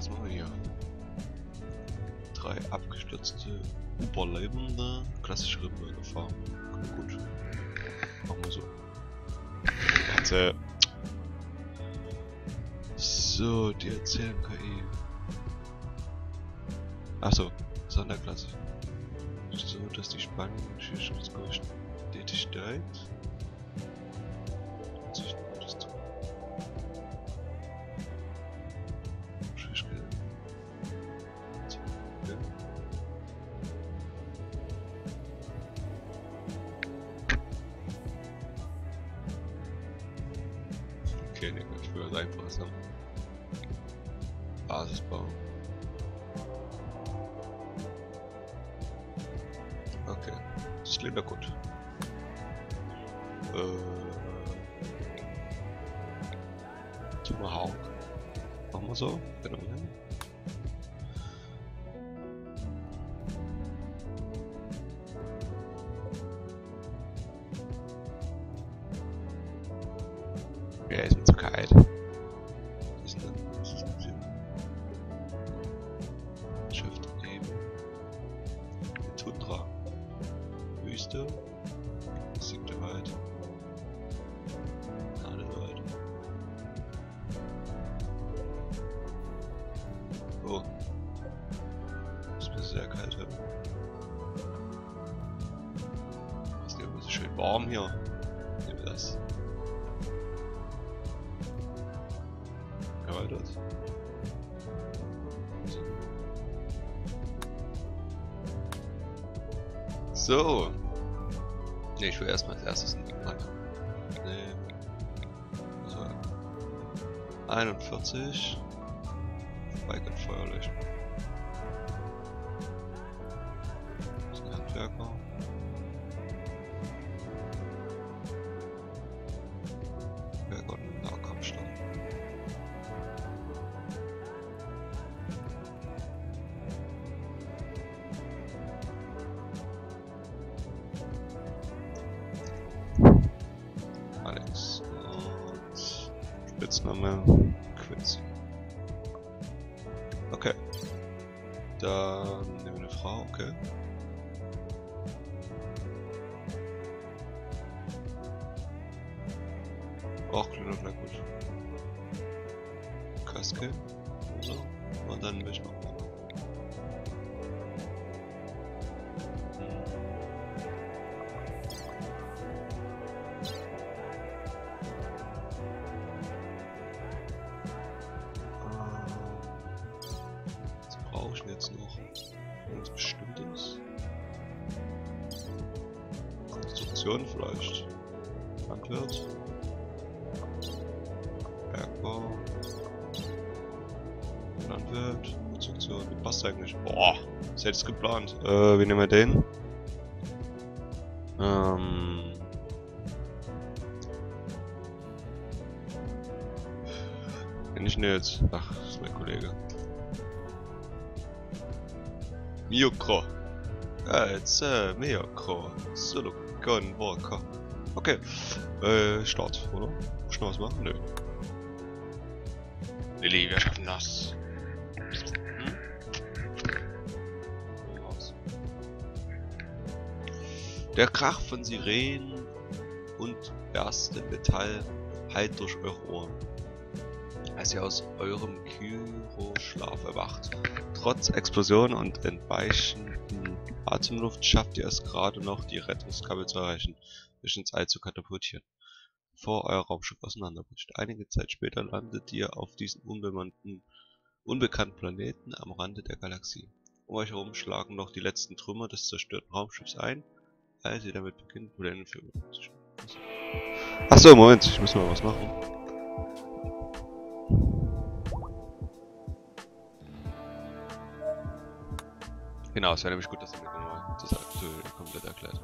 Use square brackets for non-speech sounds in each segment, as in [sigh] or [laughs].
was machen wir hier? Drei abgestürzte Überlebende, klassische Farm. Gut. Machen wir so. Katze. So, die erzählen KI. Achso, Sonderklasse. So, dass die Spannung stetig steigt. Jetzt geplant. Äh, wie nehmen wir den? Ähm. Wenn ich denn jetzt? Ach, das ist mein Kollege. Miyoko. Ja, jetzt äh, Miyoko. Solo Gun Walker. Okay. Äh, Start, oder? Muss ich noch was machen? Nö. Lilly, wir schaffen das. Der Krach von Sirenen und berstendem Metall hallt durch eure Ohren, als ihr aus eurem Kyroschlaf erwacht. Trotz Explosion und entweichenden Atemluft schafft ihr es gerade noch, die Rettungskabel zu erreichen, sich ins All zu katapultieren, bevor euer Raumschiff auseinanderbricht. Einige Zeit später landet ihr auf diesem unbemannten, unbekannten Planeten am Rande der Galaxie. Um euch herum schlagen noch die letzten Trümmer des zerstörten Raumschiffs ein, als ihr damit beginnt, Pläne für Achso, Moment, ich muss mal was machen. Genau, es wäre nämlich gut, dass ihr mir genau das aktuell komplett erklärt.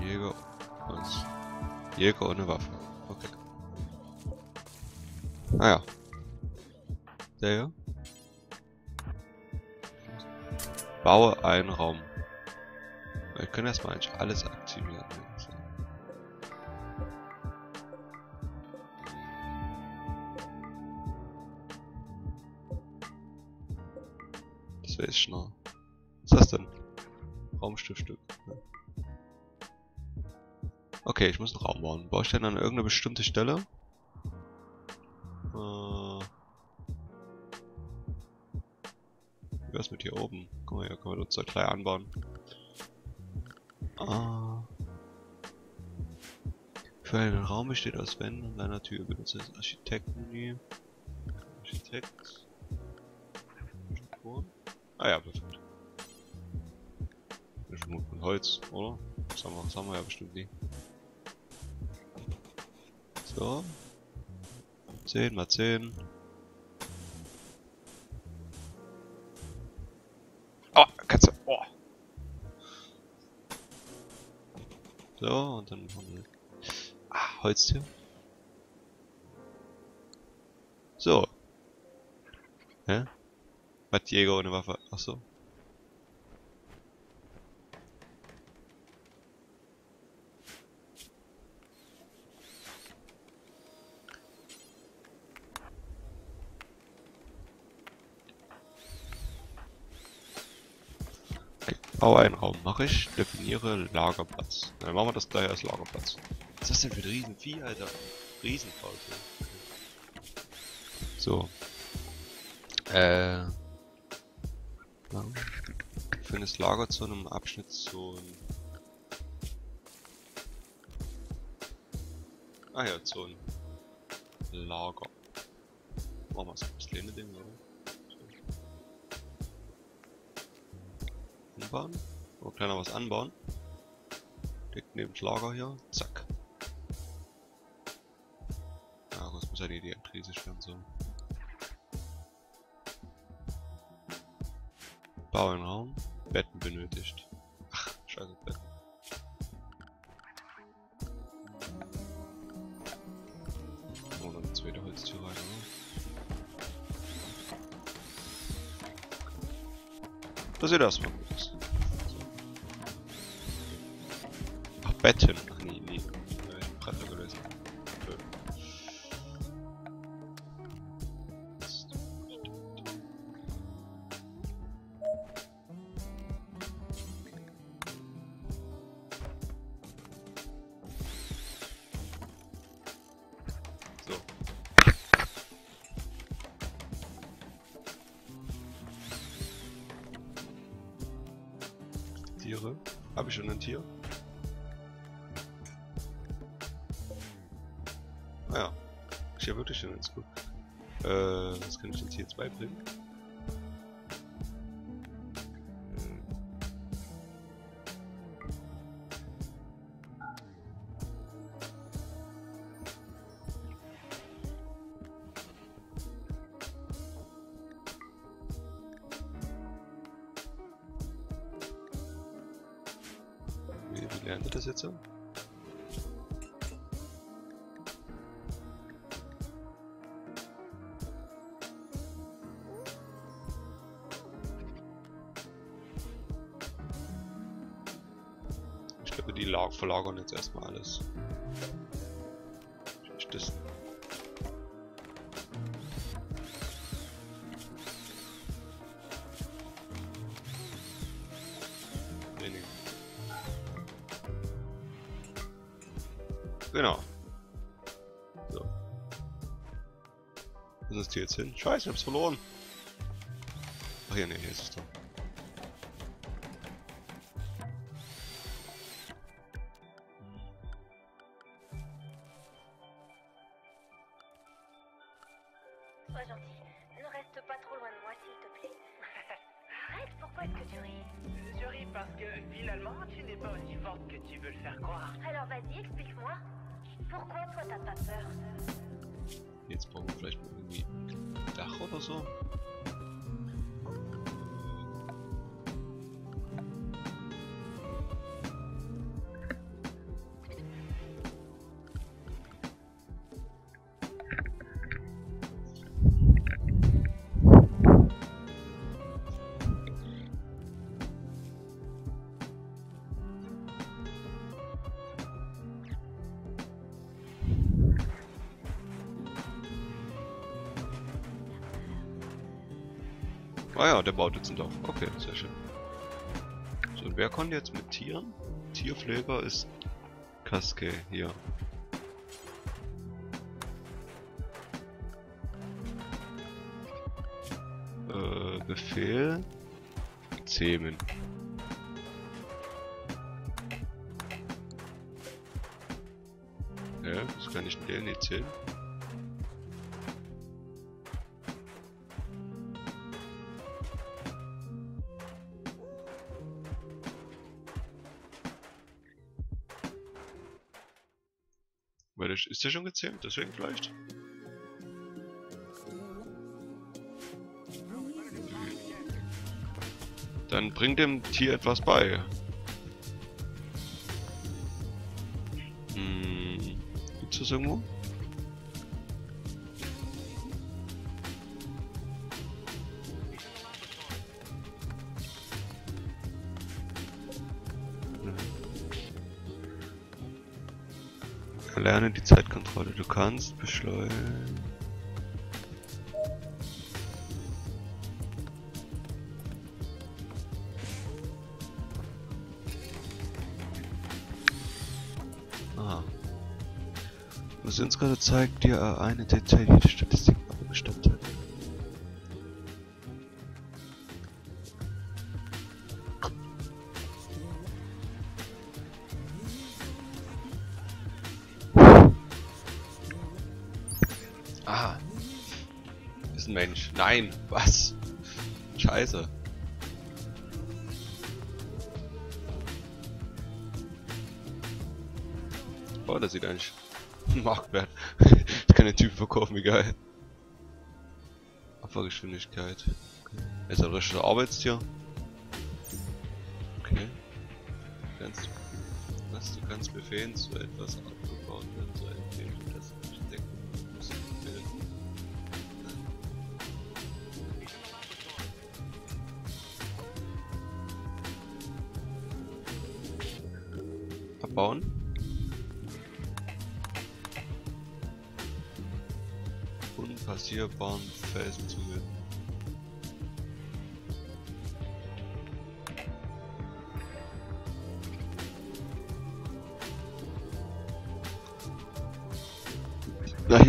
Jäger und Jäger ohne Waffe. Okay. Naja der hier? Baue einen Raum. Wir können erstmal eigentlich alles aktivieren. Das wäre schneller. Was ist das denn? Raumstiftung. Okay, ich muss einen Raum bauen. Baue ich denn an irgendeine bestimmte Stelle? Wir da gleich anbauen. Ah. Für einen Raum besteht aus Wänden und einer Tür. Benutze das Architektenmenü. Architekt. Ah ja, perfekt. Ich vermute von Holz, oder? Das haben, wir, das haben wir ja bestimmt nie. So. 10 mal 10. Holztier. So. Hä? Hat Jäger ohne Waffe. Achso. Bau einen Raum. Mache ich. Definiere Lagerplatz. Dann machen wir das gleich als Lagerplatz. Was ist das denn für ein Riesenvieh, Alter? Riesenfaul. So. Äh. Für das Lager zu einem Abschnitt so ein. Ah ja, so ein Lager. Machen wir so das kleine Ding, oder? Anbauen. Oder kleiner was anbauen. Direkt neben das Lager hier. Zack. Werden so. Bauernraum. Betten benötigt. Ach, scheiße Betten. Oh, dann zweite Holztür rein, oder? Das sieht erstmal beibringen? Ich glaube, die lag verlagern jetzt erstmal alles. Ich das. Genau. So. Was ist hier jetzt hin? Scheiße, ich hab's verloren. Ach ja, nee, hier ist es doch. Ja, der baut jetzt ein Dach. Okay, sehr schön. So, und wer kommt jetzt mit Tieren? Tierpfleger ist Kaske hier. Äh, Befehl. Zähmen. Ja, was kann ich mit denen erzählen? Ist der schon gezähmt, deswegen vielleicht? Dann bring dem Tier etwas bei. Hm, gibt's das irgendwo? Erlerne die Zeitkontrolle. Du kannst beschleunigen. Aha. Missionskarte zeigt dir eine detaillierte Statistik Nein, was? Scheiße. Oh, das sieht eigentlich [laughs] marktwert. ich kann den Typen verkaufen, geil. Abfahrgeschwindigkeit. Okay. Ist ein richtiger Arbeitstier. Okay. Du kannst, was, du kannst befehlen, so etwas abgebaut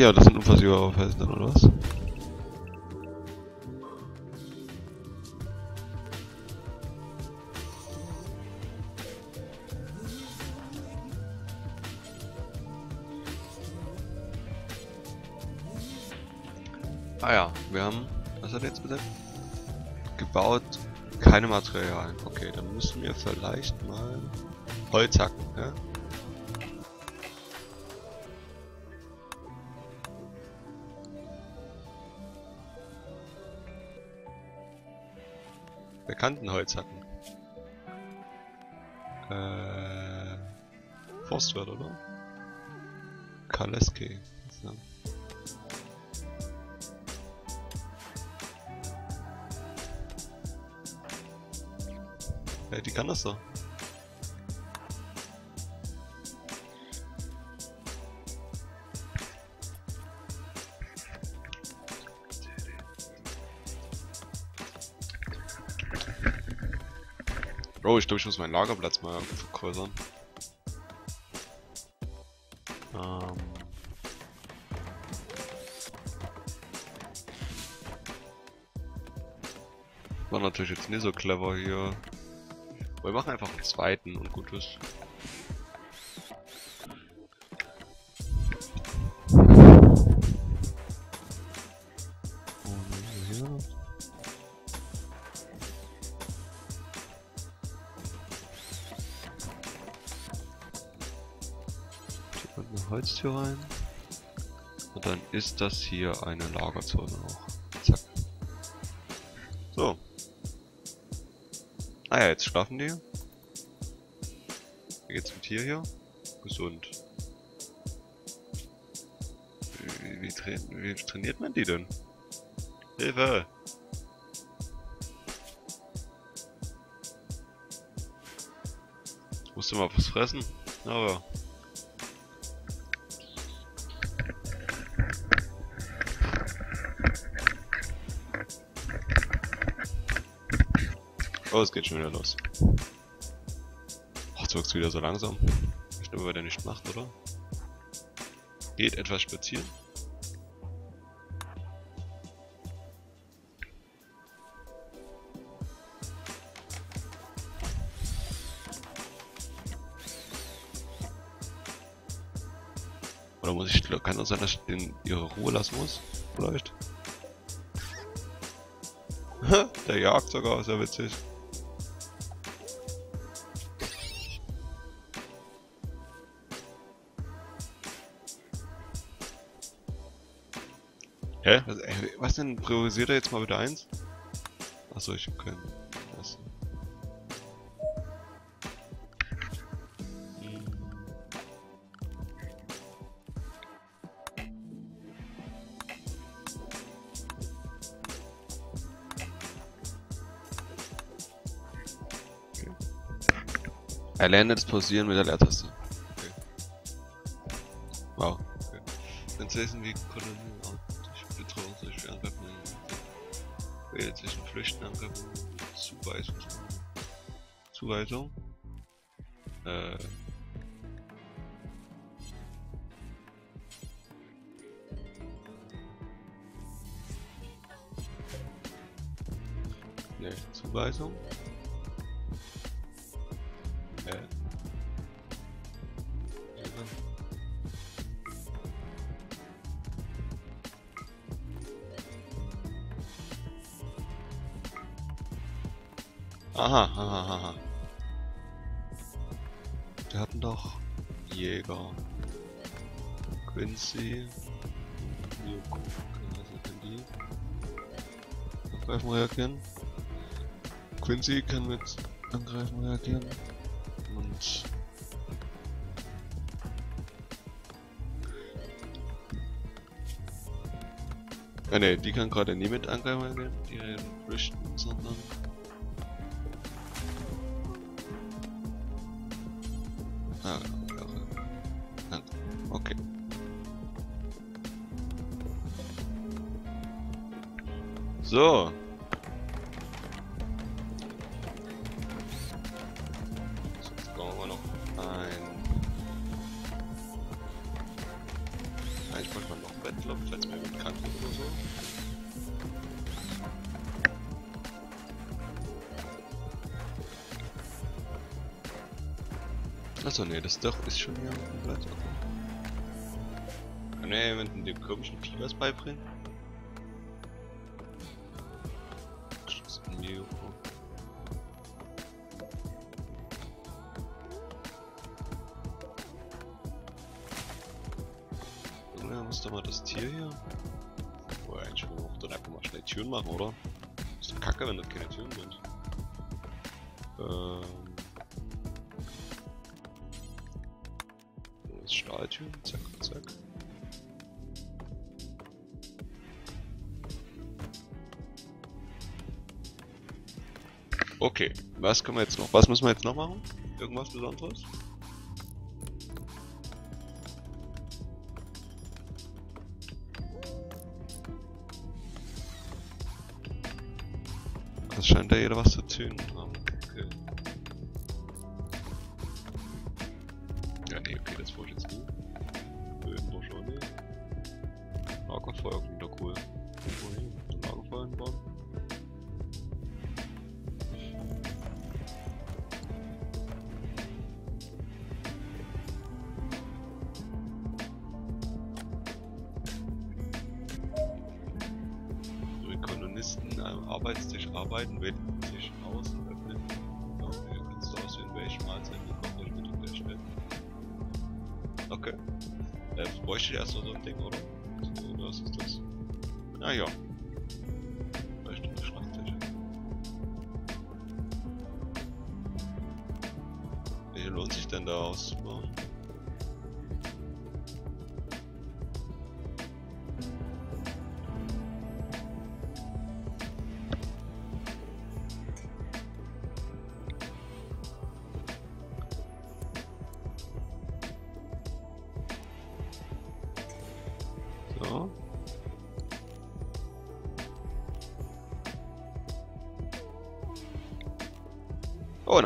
ja, das sind unpassierbare Felsen dann, oder was? Ah ja, wir haben, was hat er jetzt bitte? Gebaut, keine Materialien. Okay, dann müssen wir vielleicht mal Holz hacken, ja? Bekannten Holz hacken. Äh, Forstwirt, oder? Kaleski. Ja. Ja, die kann Oh, ich glaube, ich muss meinen Lagerplatz mal vergrößern. Ähm. War natürlich jetzt nicht so clever hier. Wir machen einfach einen zweiten und gut Holztür rein. Und dann ist das hier eine Lagerzone auch. Zack. So. Ah ja, jetzt schlafen die. Wie geht's mit hier hier? Gesund. Wie, wie, tra wie trainiert man die denn? Hilfe! Musste mal was fressen, aber. Oh, es geht schon wieder los. Ach, wirkst wieder so langsam. Ich glaube, wir der nicht macht, oder? Geht etwas spazieren. Oder muss ich, kann das sein, dass ich den ihre Ruhe lassen muss? Vielleicht? [laughs] Der jagt sogar, sehr witzig. Hä? Was, ey, was denn? Priorisiert er jetzt mal wieder eins? Achso, ich hab keinen. Was? Hm. Erlerne das Pausieren mit der Leertaste. Okay. Wow. Okay. Prinzessin wie Kolonie zwischen Flüchten, Angriffen, Zuweisung. Zuweisung. Äh. Ne, Zuweisung. Angreifen reagieren. Quincy kann mit angreifen reagieren. Und Ah ne, die kann gerade nie mit angreifen reagieren, die flüchten, sondern. So, Achso, nee, das Dach ist schon hier. Kann er jemanden dem komischen Vieh was beibringen? Was können wir jetzt noch? Was müssen wir jetzt noch machen? Irgendwas Besonderes? Das scheint da jeder was zu tun haben.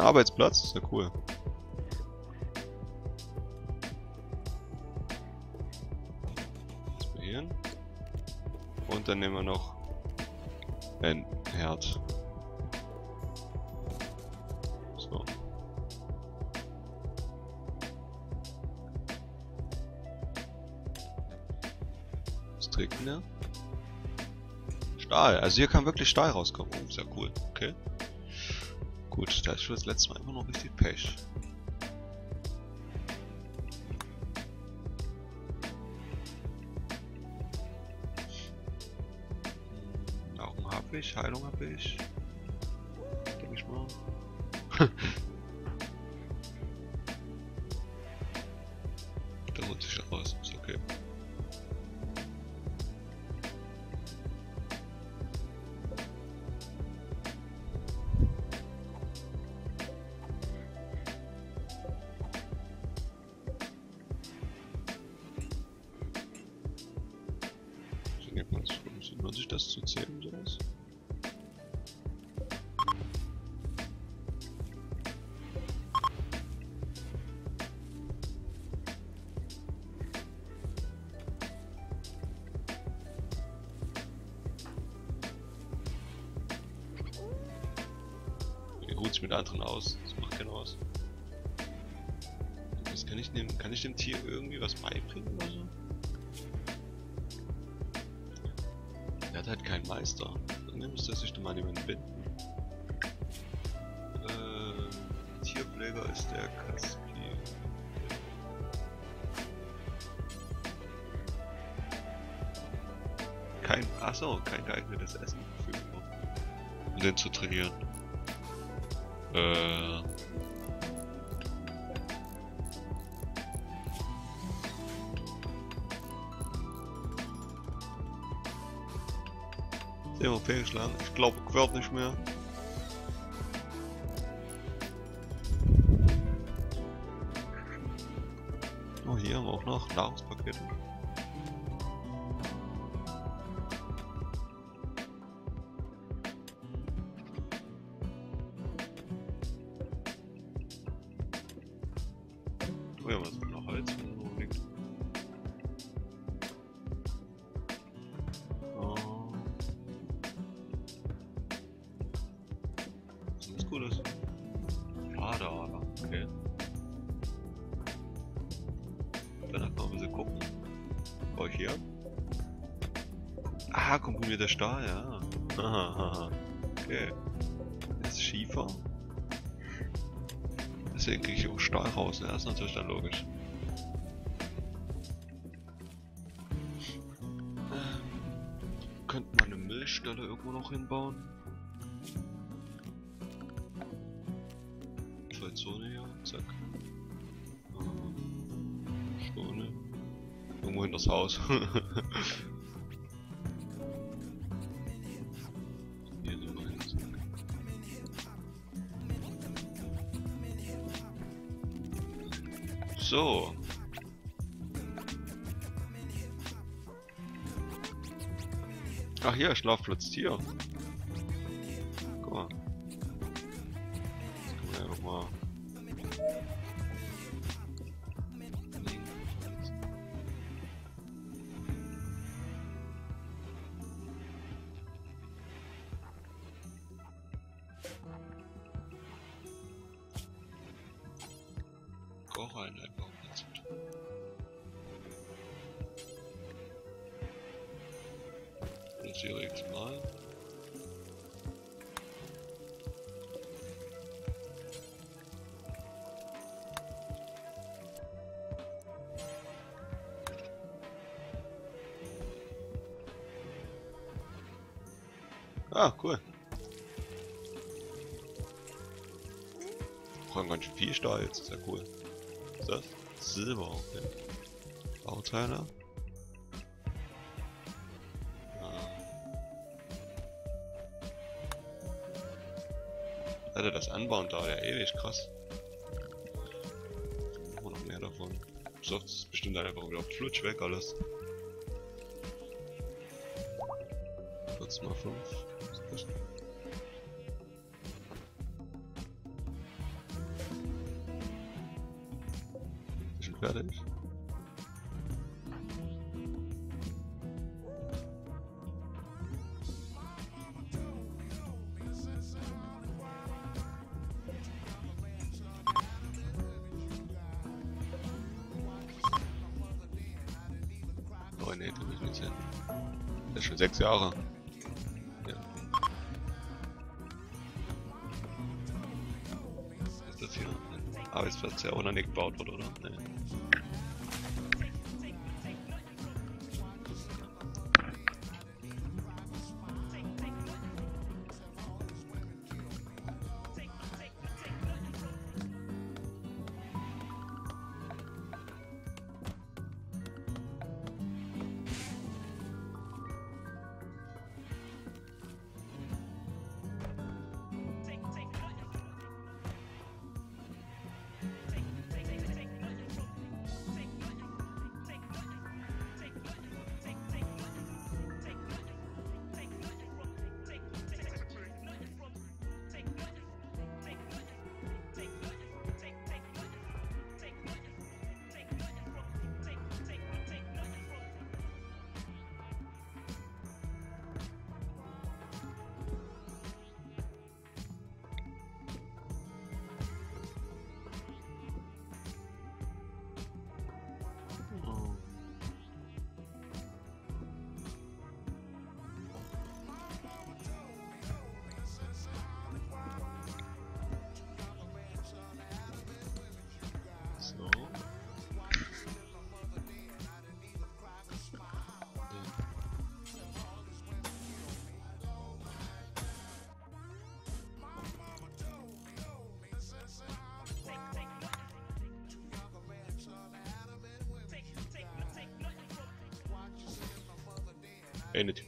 Arbeitsplatz, ist ja cool. Und dann nehmen wir noch ein Herd. So. Was trägt denn der? Stahl. Also hier kann wirklich Stahl rauskommen. Oh, sehr cool. Okay. Gut, da ist schon das letzte Mal immer noch richtig Pech. Nahrung habe ich, Heilung habe ich. Anderen aus? Das macht keiner aus. Was kann ich dem, kann ich dem Tier irgendwie was beibringen oder so? Er hat halt keinen Meister. Dann müsste er sich doch mal an jemanden binden. Äh, Tierpfleger ist der Kaspi. Kein, achso, kein geeignetes Essen verfügbar. Um den zu trainieren. Äh. Sehr mal fehlgeschlagen. Ich glaube, ich werde nicht mehr. Oh, hier haben wir auch noch Nahrungspakete. Komprimierter Stahl, ja. Aha, aha. Okay. Das ist Schiefer. Deswegen kriege ich auch Stahl raus, ne? Das ist natürlich dann logisch. Ähm, Könnte man eine Müllstelle irgendwo noch hinbauen? Zwei Zone hier, zack. Ähm, Zone. Irgendwo hinter das Haus. [laughs] Hier, Schlafplatz Tier. Guck jetzt, ist ja cool. Was ist das? Silber, okay. Bauteile. Ah. Alter, das Anbauen dauert ja ewig, krass. Brauchen wir noch mehr davon. So, das ist bestimmt einfach wieder flutsch weg alles. Kurz mal 5. Jahre. Ja. Ist das hier ein Arbeitsplatz, der auch noch nicht gebaut wurde, oder? Nee.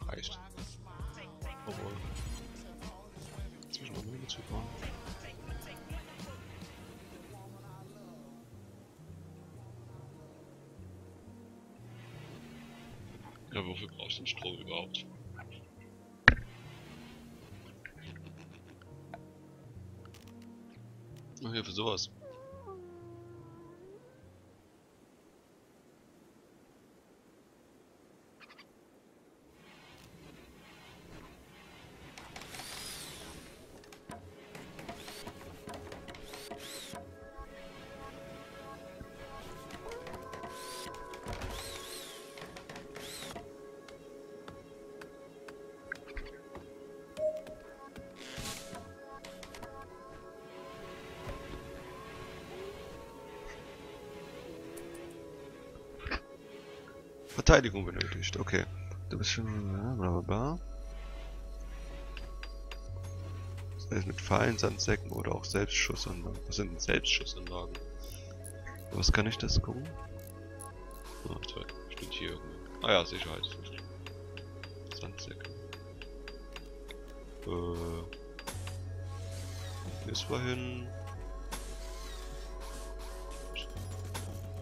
Reicht. Jetzt muss ich noch Mühe zubauen. Ja, wofür brauchst du den Strom überhaupt? Ach ja, für sowas. Verteidigung benötigt, okay. Du bist schon. Ja, bla bla bla. Das heißt mit Fallen, Sandsäcken oder auch Selbstschussanlagen. Was sind denn Selbstschussanlagen? Was kann ich das gucken? Oh, toll. Steht hier irgendwo. Ah ja, Sicherheitsflüchtling. Sandsäcke. Äh. Ist vorhin.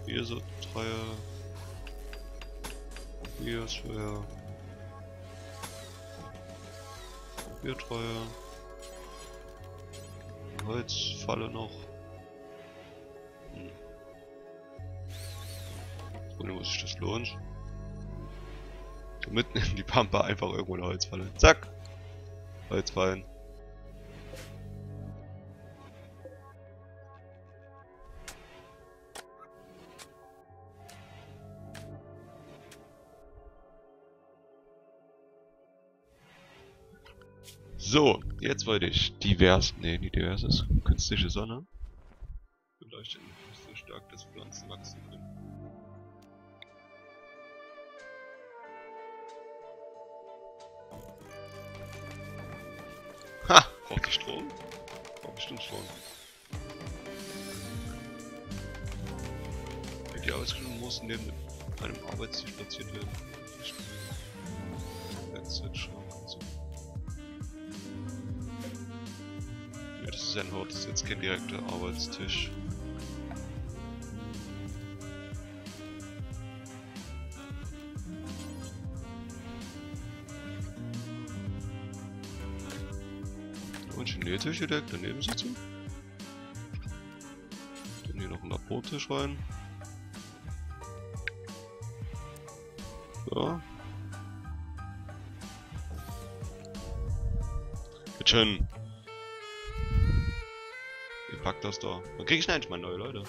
Hier so Dreier. Hier ist wer. Hier Dreier. Holzfalle noch. Hm. Ohne muss sich das lohnen. Mitten in die Pampa einfach irgendwo eine Holzfalle. Zack! Holzfallen. Jetzt wollte ich divers, nee, nicht diverses, künstliche Sonne. Beleuchtet nicht so stark, dass Pflanzen wachsen können. Ha! Braucht die Strom? Braucht bestimmt Strom. Die Ausbildung muss neben einem Arbeitstisch platziert werden. Werkzeugschrank und so. Ja, das Senhort ist jetzt kein direkter Arbeitstisch. Und Schneetisch direkt daneben sitzen. Dann hier noch einen Labortisch rein. So. Bitte schön. Das da. Dann krieg ich eigentlich mal neue Leute.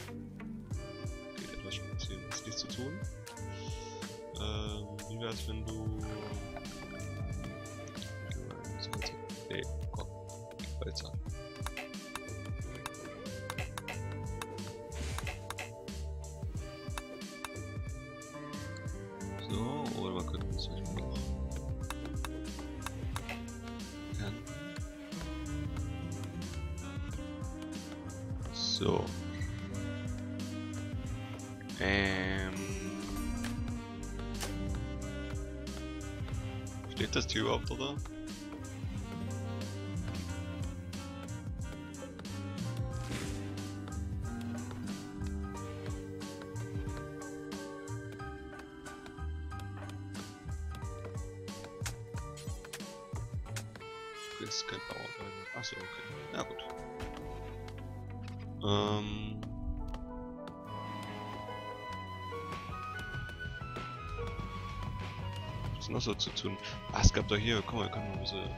Geht etwas spazieren. Ist nichts zu tun. Ähm, wie wär's, wenn du... Nee, komm. Holzer. So, Steht das so zu tun? Ah, es gab doch hier, guck mal, wir können ein bisschen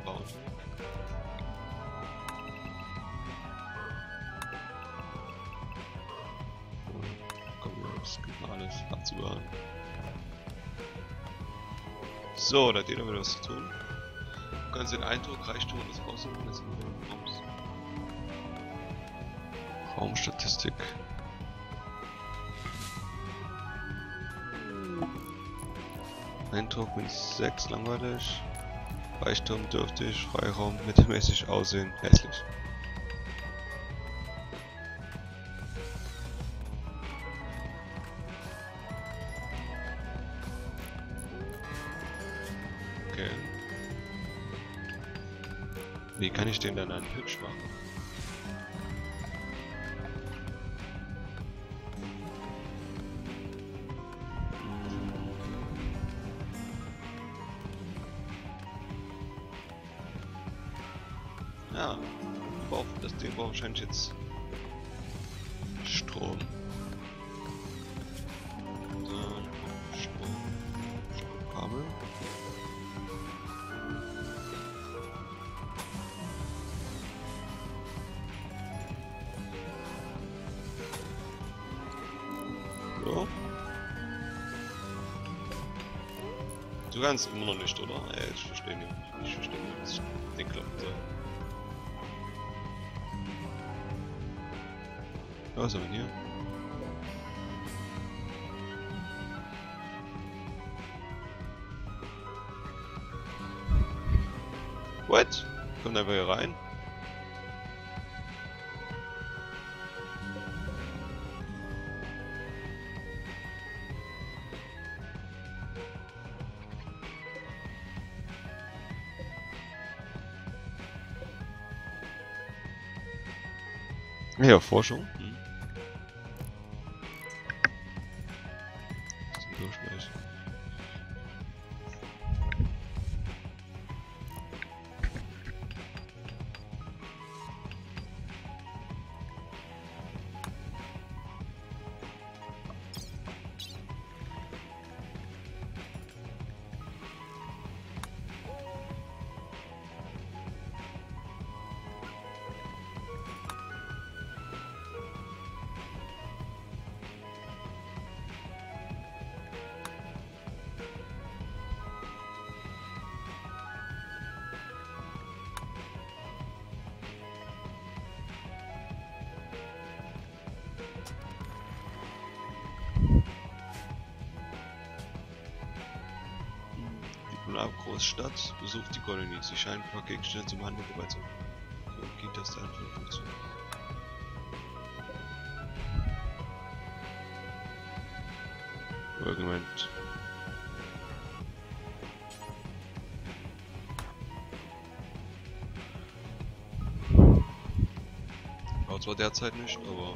abbauen. Komm, das gibt mal alles abzubauen. So, da hat jeder wieder was zu tun. Du kannst den Eindruck, Reichtum und das Aussuchen des Raums. Raumstatistik. Eindruck mit 6 langweilig. Reichtum dürftig, Freiraum mittelmäßig aussehen, hässlich. Okay. Wie kann ich den dann an hübsch machen? Du kannst immer noch nicht, oder? Ey, ich verstehe nicht. Ich verstehe nicht, den klappt. So. Was haben wir hier? What? Kommt einfach hier rein? Ja, Großstadt besucht die Kolonie. Sie scheinen Gegenstände zum Handel vorbeizuführen. So geht das dann für Funktion. Argument. War zwar derzeit nicht, aber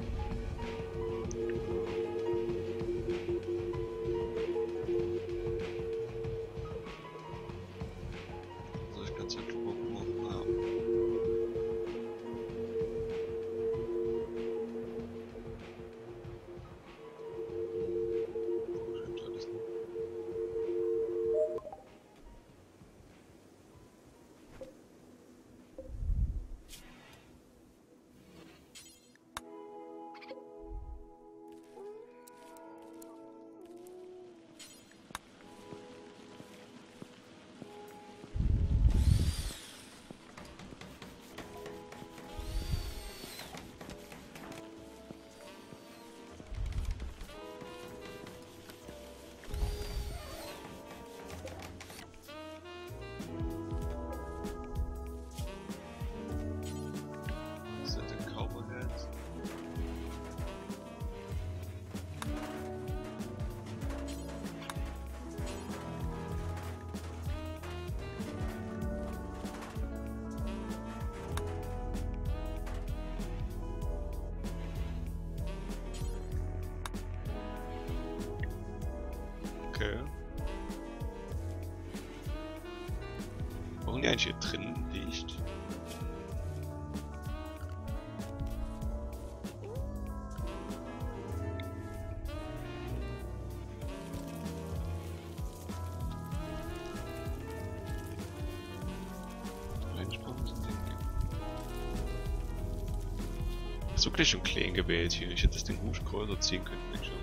wirklich schon klein gewählt hier. Ich hätte das Ding ruhig größer ziehen können, schon.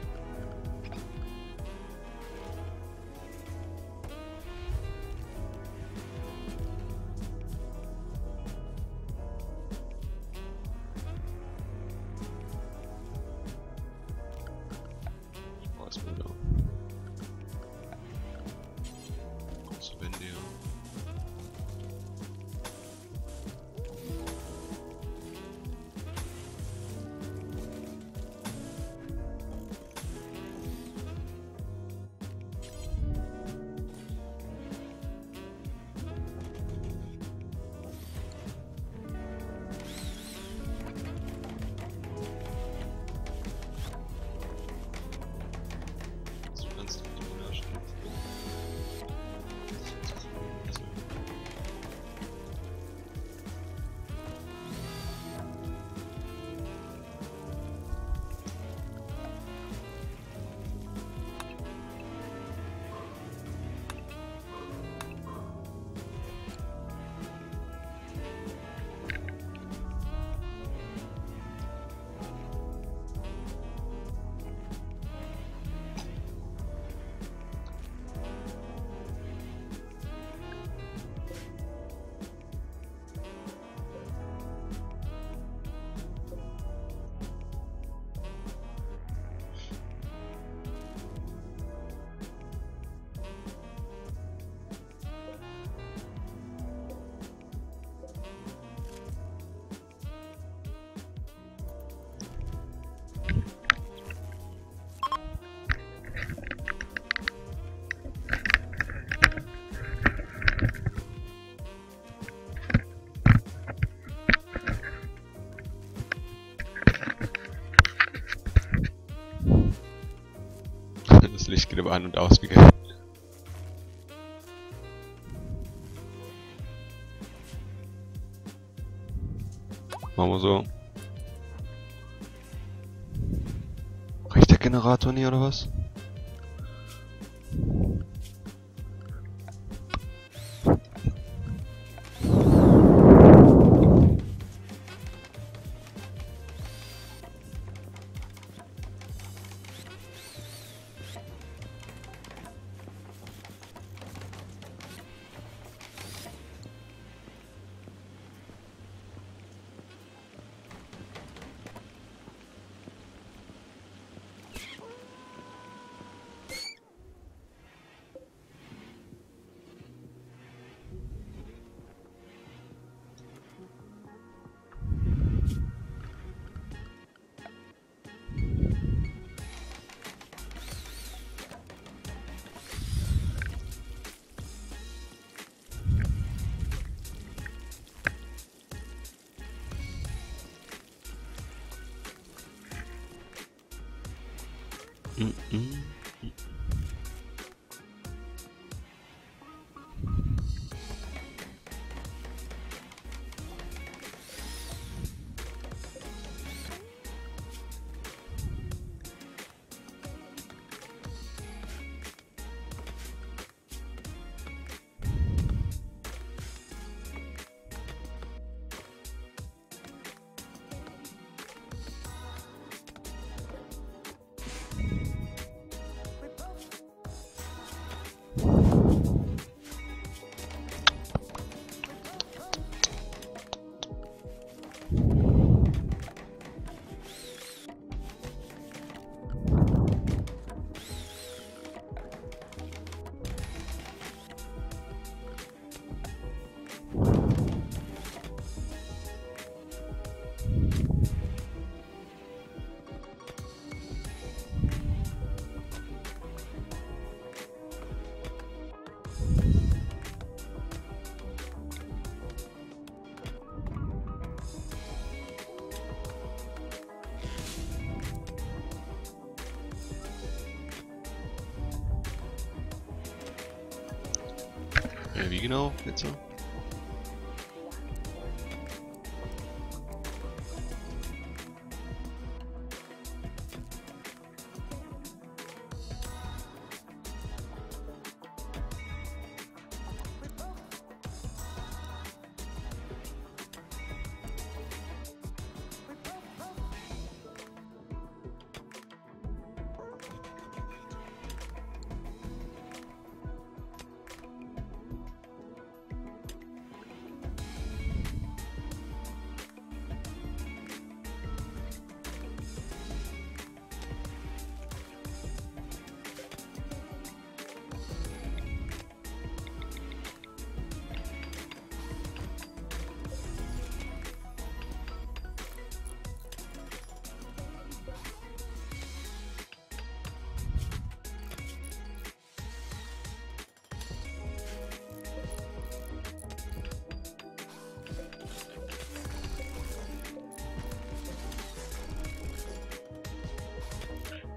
Aber an und aus wie gehabt. Machen wir so. Reicht der Generator nie oder was? Mhm. Äh, wie genau, jetzt so?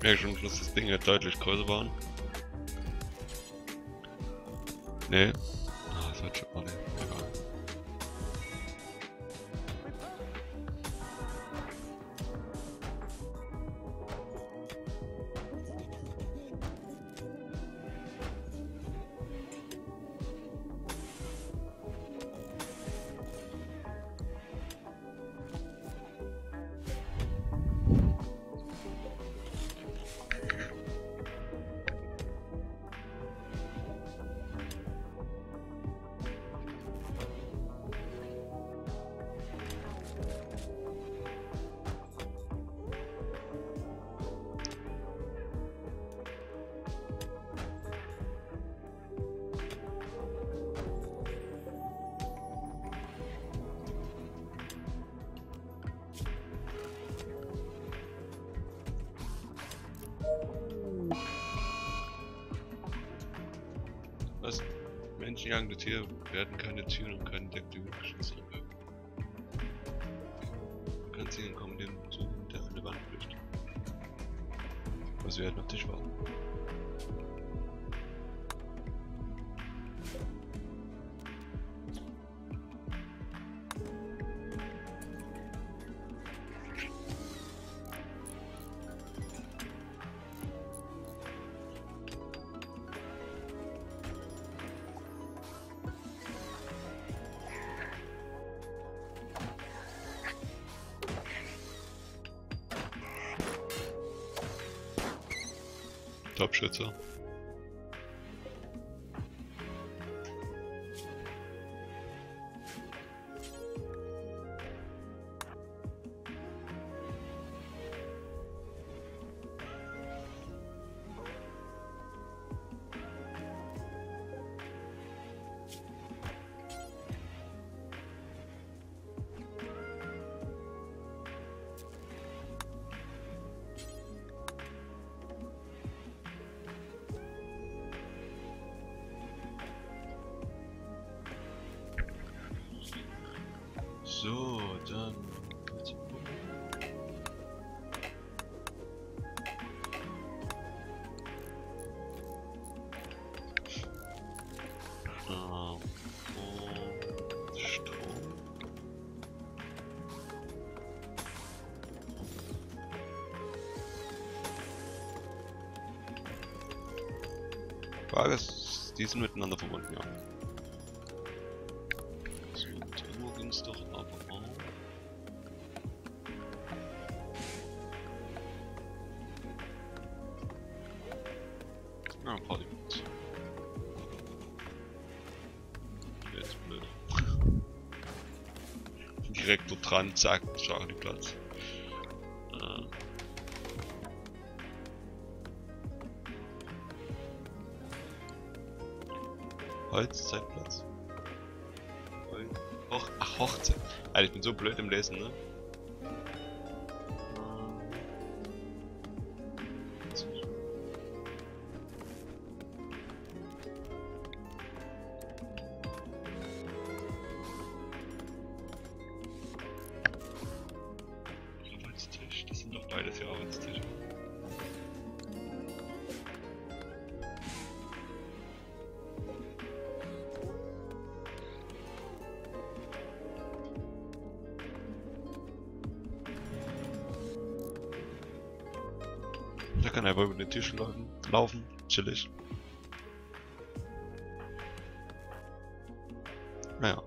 Merke schon, das Ding jetzt deutlich größer war. Was? Menschenjagende Tiere werden keine Türen und keine Decktüren geschlossen. Du kannst kommen, dem zu der eine Wand bricht. Was werden auf dich warten? Topschütze. Ja. So, Turbo ging's doch aber auch. Ja, ein paar Minuten. Jetzt blöd. Direkt dran, zack, Charlie-Platz. Holzzeitplatz. Hol- Hoch Ach, Hochzeit. Alter, ich bin so blöd im Lesen, ne? Chillig. Naja.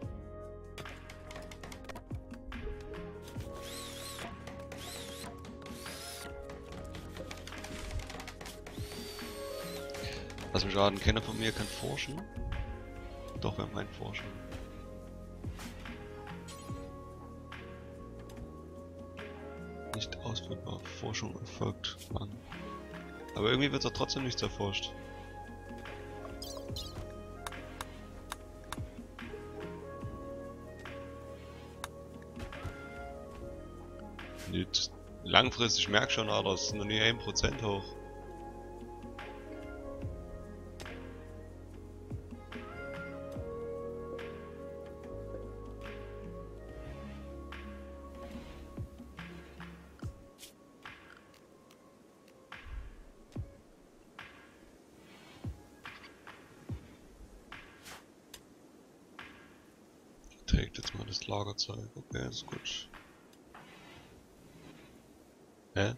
Lass mich raten, keiner von mir kann forschen. Doch, haben einen Forschen. Nicht ausführbar. Forschung erfolgt an. Irgendwie wird da trotzdem nichts erforscht. Nicht. Langfristig merk schon, aber es ist noch nie 1% hoch. Lagerzeug. Okay, ist gut. Hä?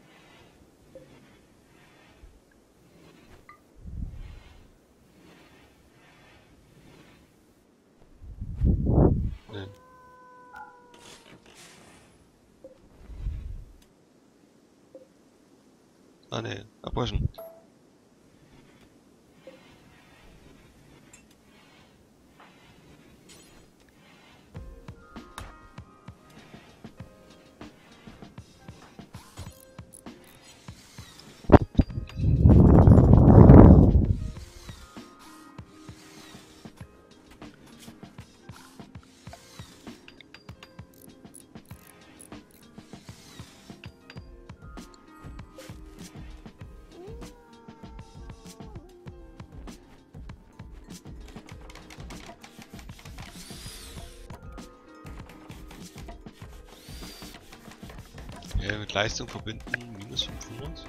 Ah ne, abbrechen. Leistung verbinden, minus 500.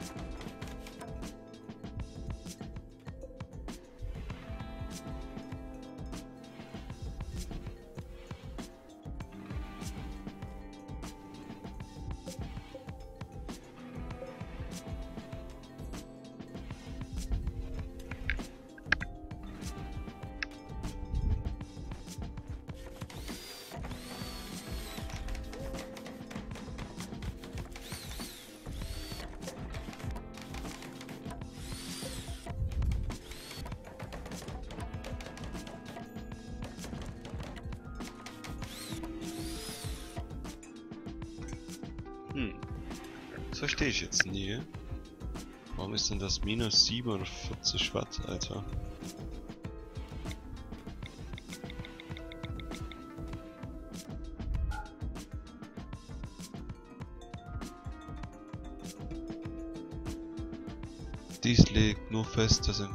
ich jetzt nie. Warum ist denn das minus 47 Watt, Alter? Dies legt nur fest, dass ein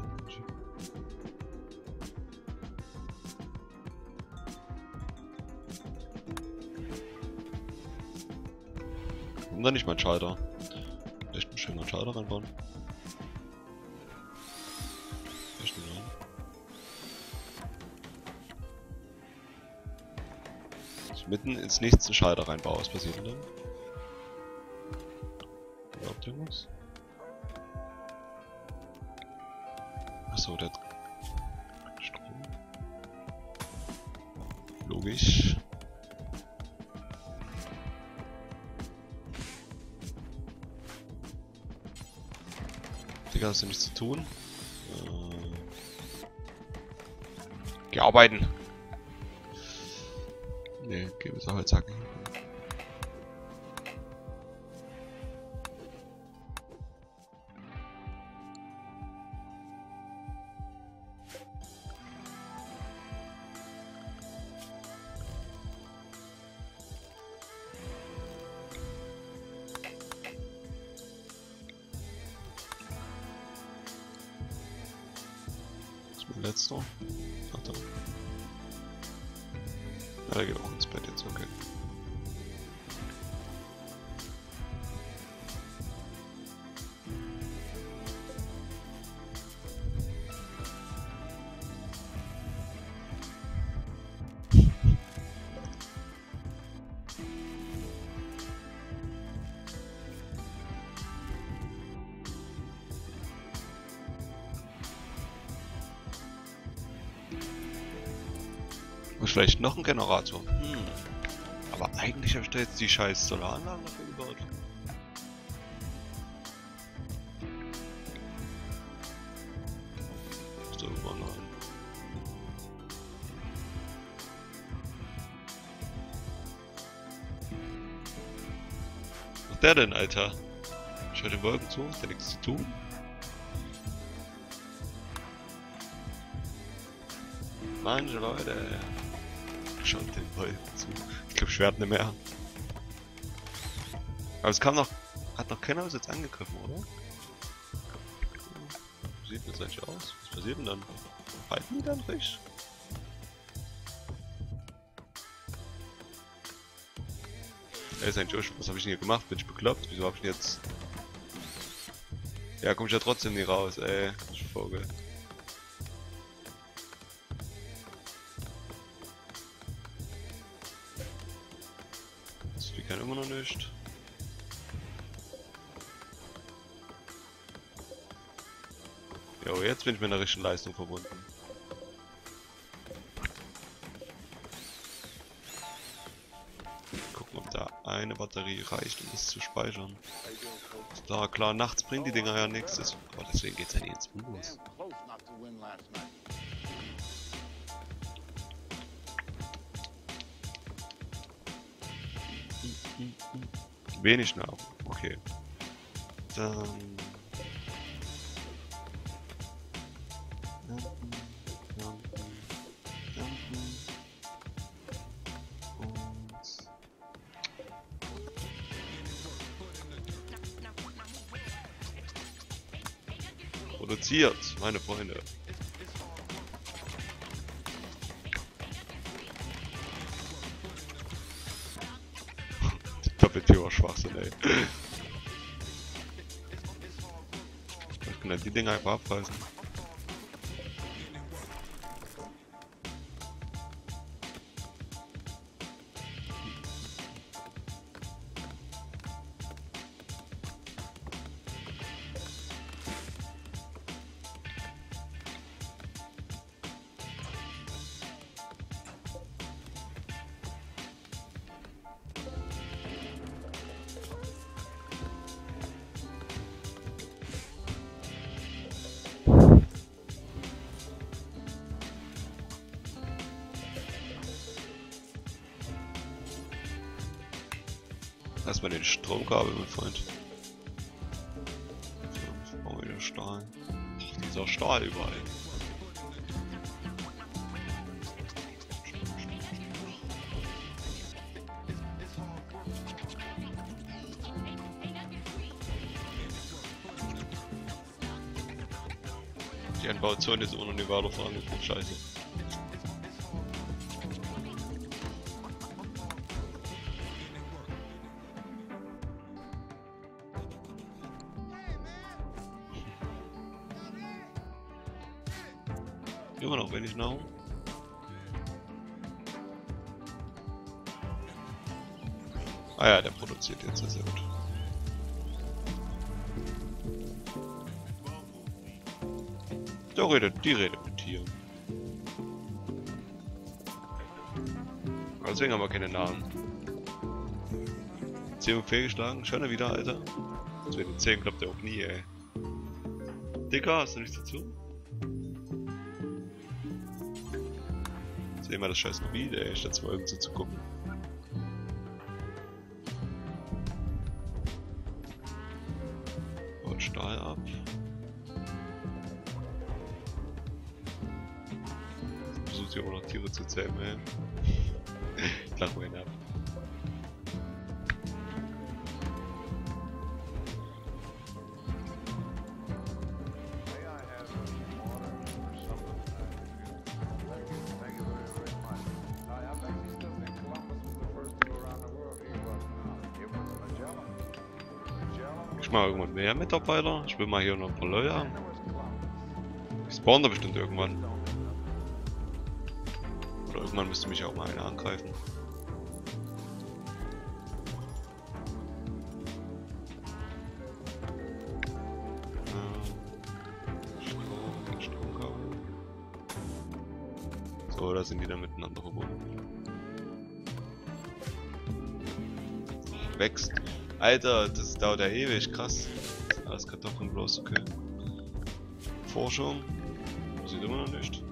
Warum dann nicht mal ein Schalter? Schalter reinbauen? Echt ich mitten ins nächste Schalter reinbaue, was passiert denn dann? Hast du nichts zu tun? Äh... Geh arbeiten! Ne, geh bis halt zacken. Vielleicht noch einen Generator. Hm. Aber eigentlich habe ich da jetzt die scheiß Solaranlagen dafür gebaut. So, irgendwann rein. Was ist der denn, Alter? Ich höre den Wolken zu, ist der nichts zu tun? Manche Leute schaut den Wolken zu. Ich glaube, ich werde nicht mehr. Aber es kam noch. Hat noch keiner was jetzt angegriffen, oder? Wie sieht das eigentlich aus? Was passiert denn dann? Halten die dann recht? Ey, ist eigentlich auch, was habe ich denn hier gemacht? Bin ich bekloppt? Wieso hab ich denn jetzt... Ja, komm ich ja trotzdem nie raus, ey. Ich Vogel. Nicht. Jo, jetzt bin ich mit einer richtigen Leistung verbunden. Gucken, ob da eine Batterie reicht, um das zu speichern. Da klar, nachts bringen die Dinger ja nichts, aber deswegen geht's ja nie ins Minus. Wenig Nahrung, okay. Dann... Produziert, meine Freunde. Ich kann halt die Dinger einfach. Das ist scheiße. Immer noch wenig Nahrung. Ah ja, der produziert jetzt, sehr gut. Der redet, die redet Deswegen haben wir keine Namen. Beziehung fehlgeschlagen, schon wieder, Alter. Das wird den 10 klappt der auch nie, ey. Dicker, hast du nichts dazu? Sehen wir das scheiß Gebiet, ey, statt zwei Augen zuzugucken. Baut Mitarbeiter. Ich will mal hier noch ein paar Leute haben. Die spawnen da bestimmt irgendwann. Oder irgendwann müsste mich auch mal einer angreifen. So, Oder sind die dann miteinander verbunden? Wächst. Alter, das dauert ja ewig, krass. Alles Kartoffeln bloß, okay. Forschung. Sieht immer noch nicht.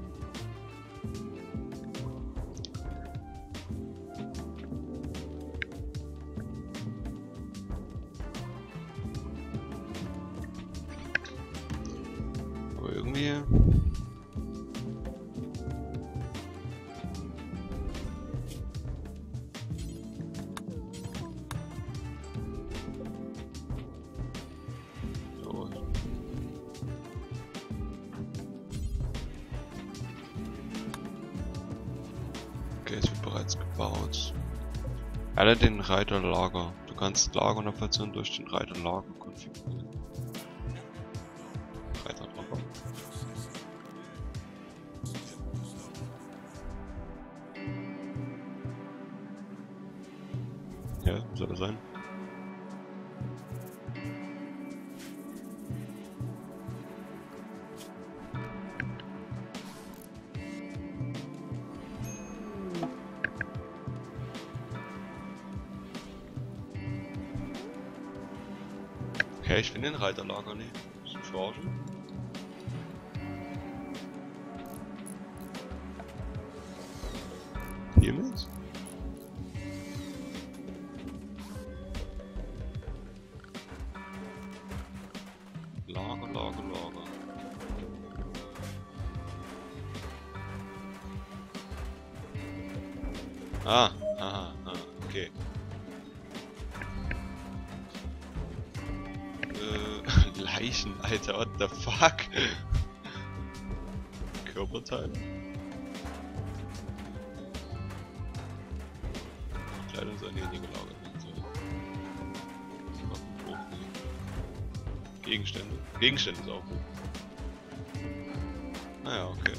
Alle den Reiter Lager. Du kannst Lagernavigation durch den Reiter Lager konfigurieren. Auch gut. Naja, okay.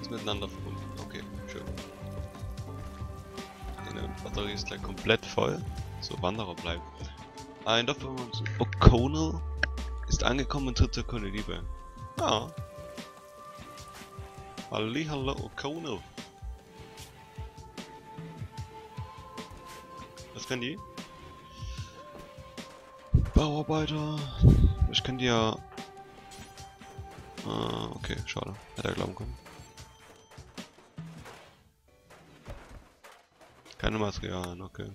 Ist miteinander verbunden. Okay, schön. Die Batterie ist gleich komplett voll. So, Wanderer bleiben. Ein Dorf uns O'Connell ist angekommen und tritt zur Kolonie bei. Ja. Halli, hallo O'Connell. Was kann die? Bauarbeiter. Ich kann die ja. Ah, okay, schade. Hätte er glauben können. Keine Materialien, okay.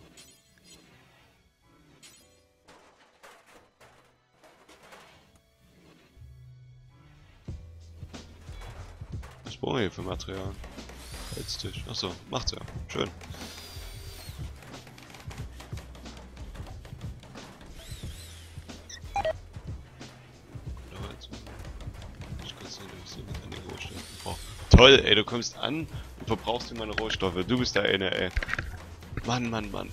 Kann's nicht investieren, kann die Rohstoffe verbrauchen. Toll, ey, du kommst an und verbrauchst dir meine Rohstoffe. Du bist der eine, ey. Mann, Mann, Mann.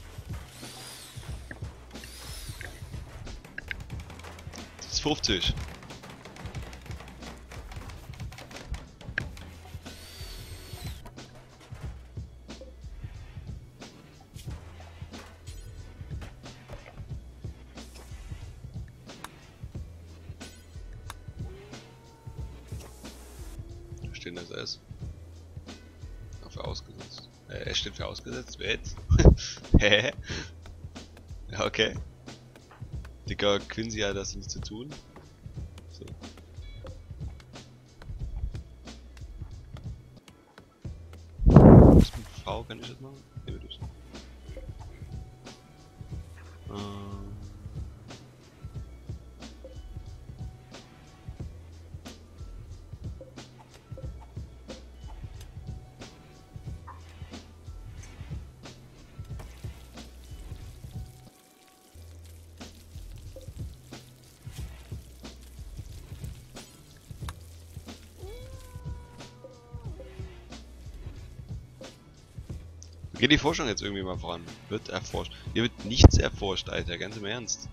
Das ist 50. Wer jetzt? [laughs] Hä? ja, okay. Digga, Quincy hat das nichts zu tun. So. Was mit V kann ich das machen? Geht die Forschung jetzt irgendwie mal voran? Wird erforscht. Hier wird nichts erforscht, Alter, ganz im Ernst.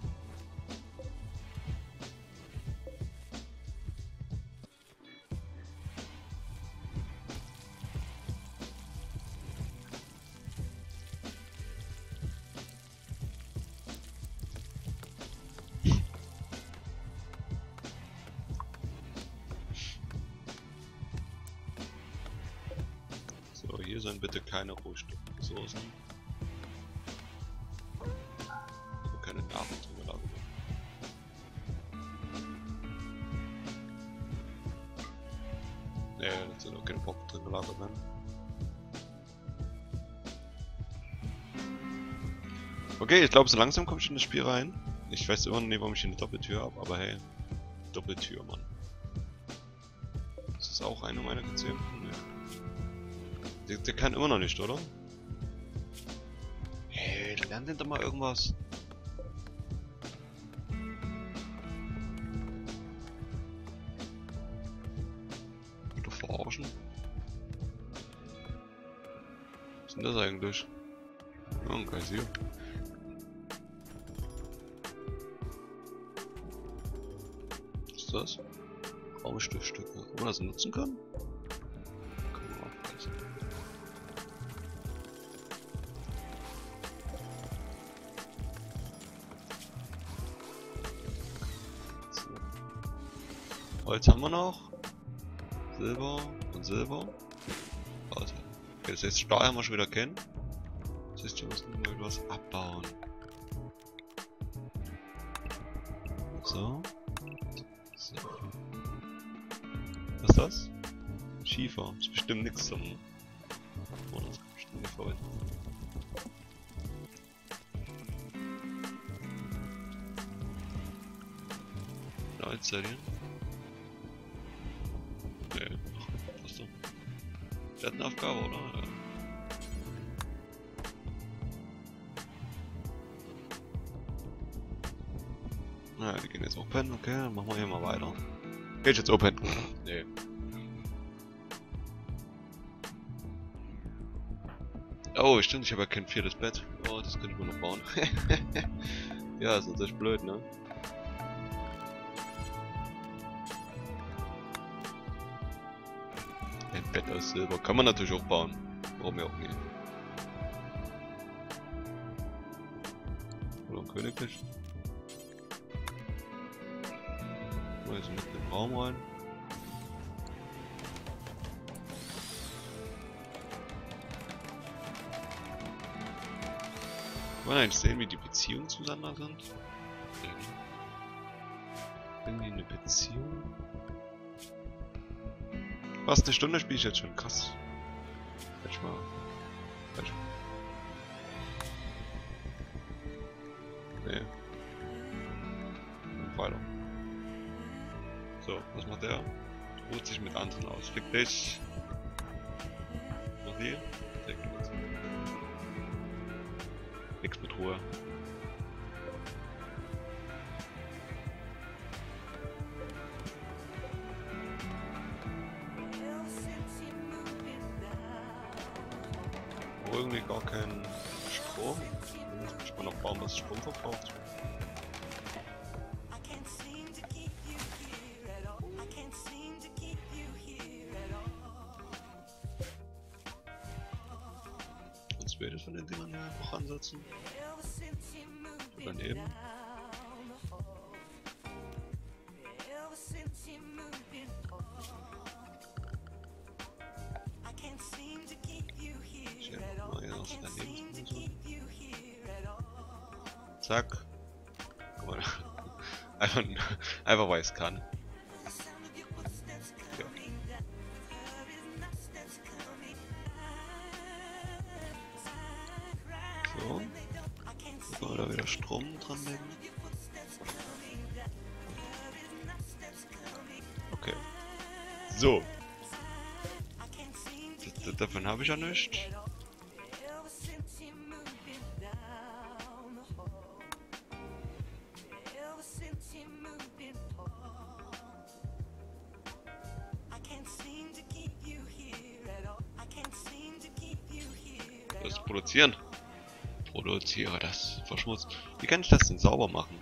Okay, ich glaube, so langsam komme ich in das Spiel rein. Ich weiß immer noch nicht, warum ich hier eine Doppeltür habe, aber hey. Doppeltür, Mann. Ist das auch eine meiner gezählten? Nee. Der, der kann immer noch nicht, oder? Hey, lernt denn da mal irgendwas? Wir noch. Silber und Silber. Warte. Okay, das heißt Stahl haben wir schon wieder kennen. Das heißt, wir müssen etwas abbauen. So. So. Was ist das? Schiefer. Das ist bestimmt nichts zum. Oh, das kann bestimmt nicht verwenden. Leitserien? Nee, open, okay, dann machen wir hier mal weiter. Geht jetzt open? [laughs] Nee. Oh, stimmt, ich habe ja kein viertes Bett. Oh, das könnte ich mir noch bauen. [laughs] ja, ist natürlich blöd, ne? Ein Bett aus Silber. Kann man natürlich auch bauen. Warum ja auch nicht. Oder ein Königlich. Raum rein. Wollen wir eigentlich sehen, wie die Beziehungen zueinander sind? Okay. Irgendwie eine Beziehung? Fast eine Stunde spiele ich jetzt schon, sollen. Zack. Guck mal. Einfach, einfach weil ich es kann. Strom dran legen. Okay. So. D- Davon habe ich ja nichts. Produzieren. Produziere verschmutzt. Wie kann ich das denn sauber machen?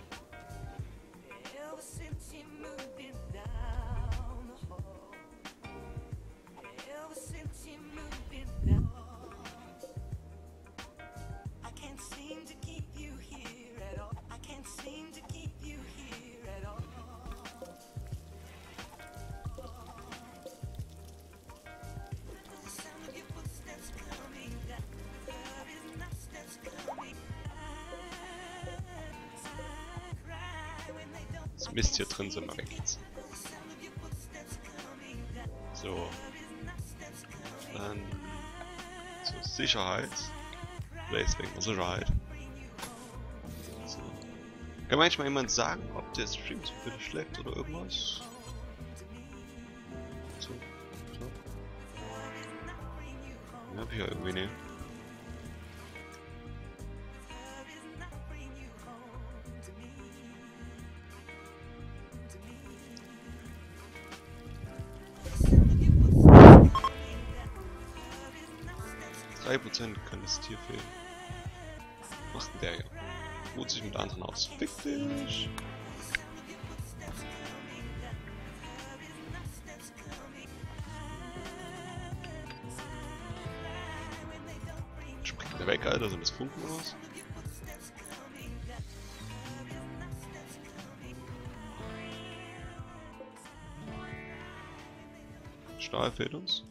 Sicherheit. Blaze wegen der Sicherheit. So. Kann manchmal jemand sagen, ob der Stream zu viel schlägt oder irgendwas? So. So. Ja, hab ich ja irgendwie ne. Prozent kann das Tier fehlen. Was macht denn der hier? Ruht sich mit anderen aus. Fick dich! Springt der weg, Alter? Sind das Funken oder was? Stahl fehlt uns.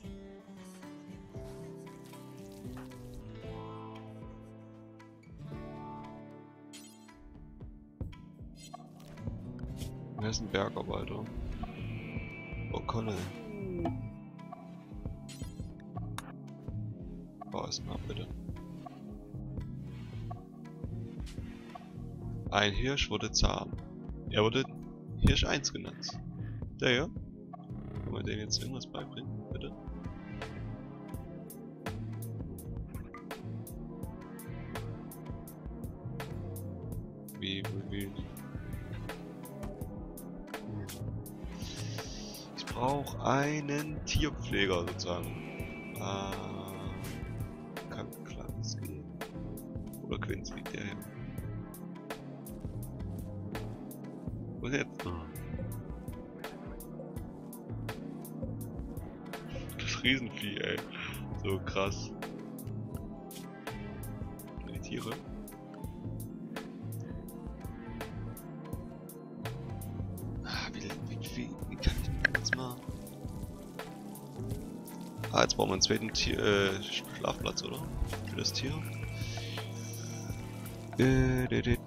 Bergarbeiter? O'Connell. War es mal bitte. Ein Hirsch wurde zahm. Er wurde Hirsch 1 genannt. Der hier? Können wir dem jetzt irgendwas beibringen, bitte? Wie, wie, wie? Brauche einen Tierpfleger sozusagen. Äh, kann Kleines gehen. Oder Quincy, der hier. Was jetzt? Ah. Das Riesenvieh, ey. So krass. Zweiten Tier, äh, Schlafplatz, oder? Für das Tier. Äh.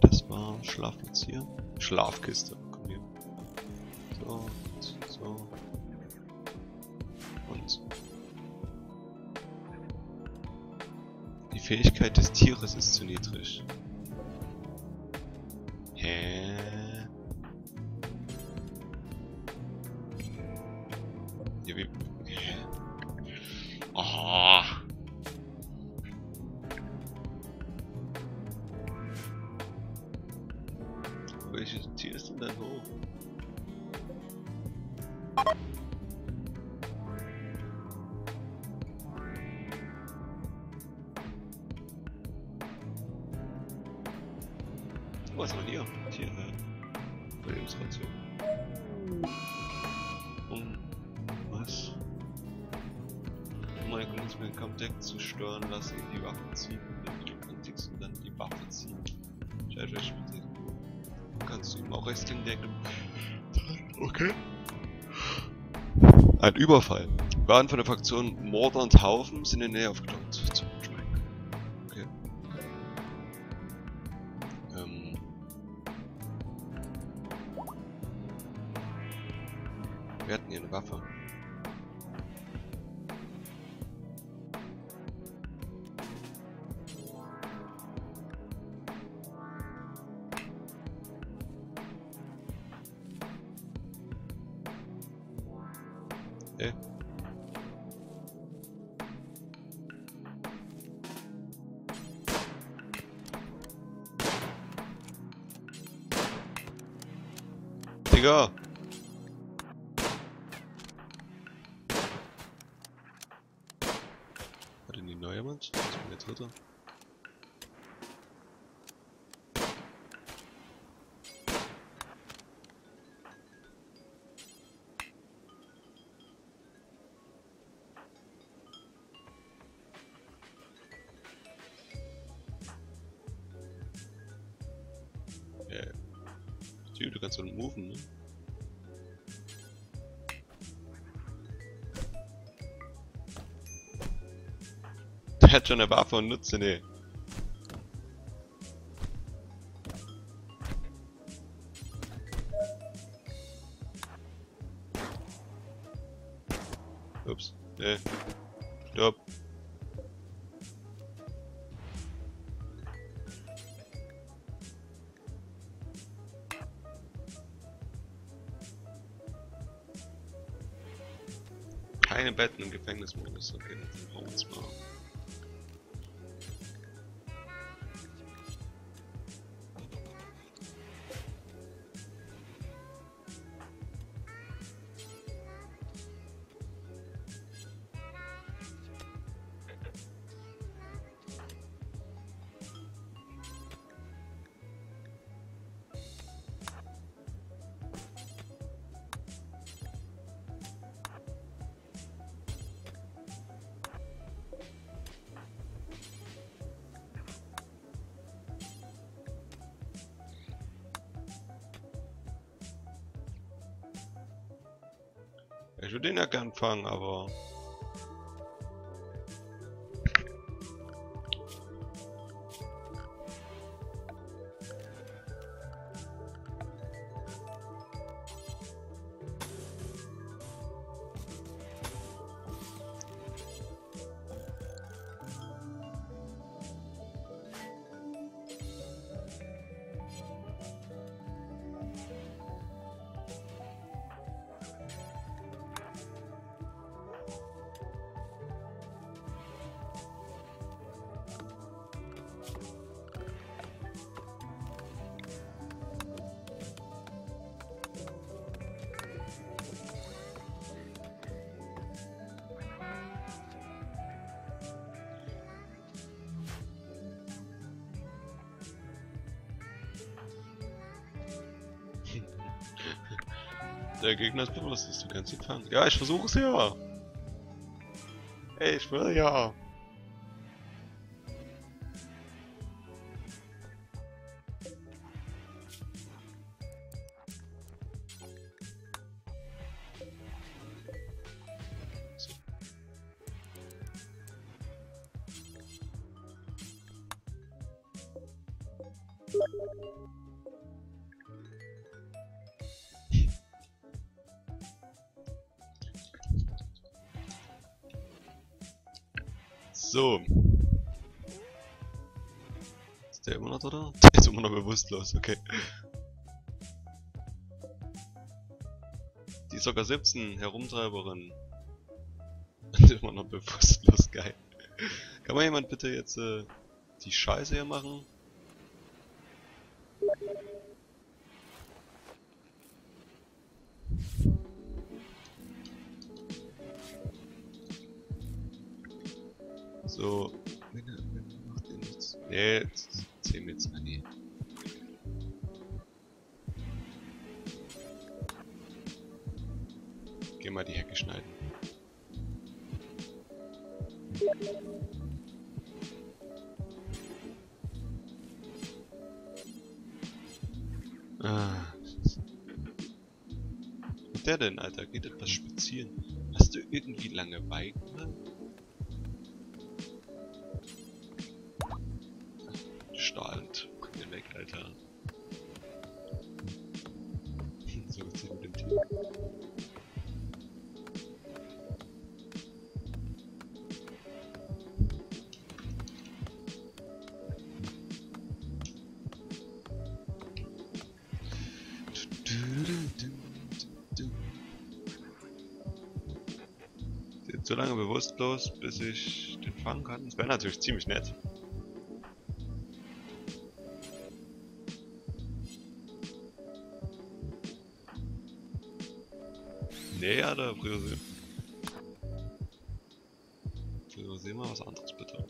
Das war Schlafplatz hier. Schlafkiste. Komm hier. So, so. Und. Die Fähigkeit des Tieres ist zu niedrig. Hä? Ja, wie. Oh. Welches Tier ist denn dann hoch? Zu steuern lassen, die Waffe ziehen, wenn du antickst und dann die Waffe ziehen. Scheiße, bitte. Kannst du ihm auch Wrestling denken? [laughs] Okay. Ein Überfall. Waren von der Fraktion Mordor und Haufen sind in der Nähe aufgetaucht. Moven, ne? Der hat schon eine Waffe und nutzt sie nicht. Im Gefängnismodus. Okay, dann brauchen wir uns den ja gern fangen, aber... Gegner ist bewusst, du kannst ihn fangen. Ja, ich versuche es ja. Ey, ich will ja. So. Ist der immer noch da? [laughs] Der ist immer noch bewusstlos, okay. Die ist sogar 17, Herumtreiberin. [laughs] Und immer noch bewusstlos, geil. Kann mal jemand bitte jetzt äh, die Scheiße hier machen? Der denn, Alter? Geht etwas spazieren? Hast du irgendwie Langeweile? Strahlend. Guck den weg, Alter. Bewusstlos, bis ich den fangen kann. Das wäre natürlich ziemlich nett. Nee, Alter, priorisieren. Priorisieren mal was anderes, bitte.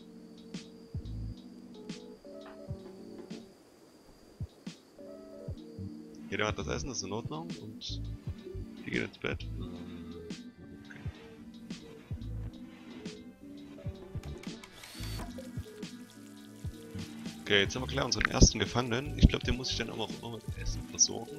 Jeder hat das Essen, das ist in Ordnung und die geht ins Bett. Okay, jetzt haben wir klar unseren ersten Gefangenen. Ich glaube, den muss ich dann auch immer mit Essen versorgen.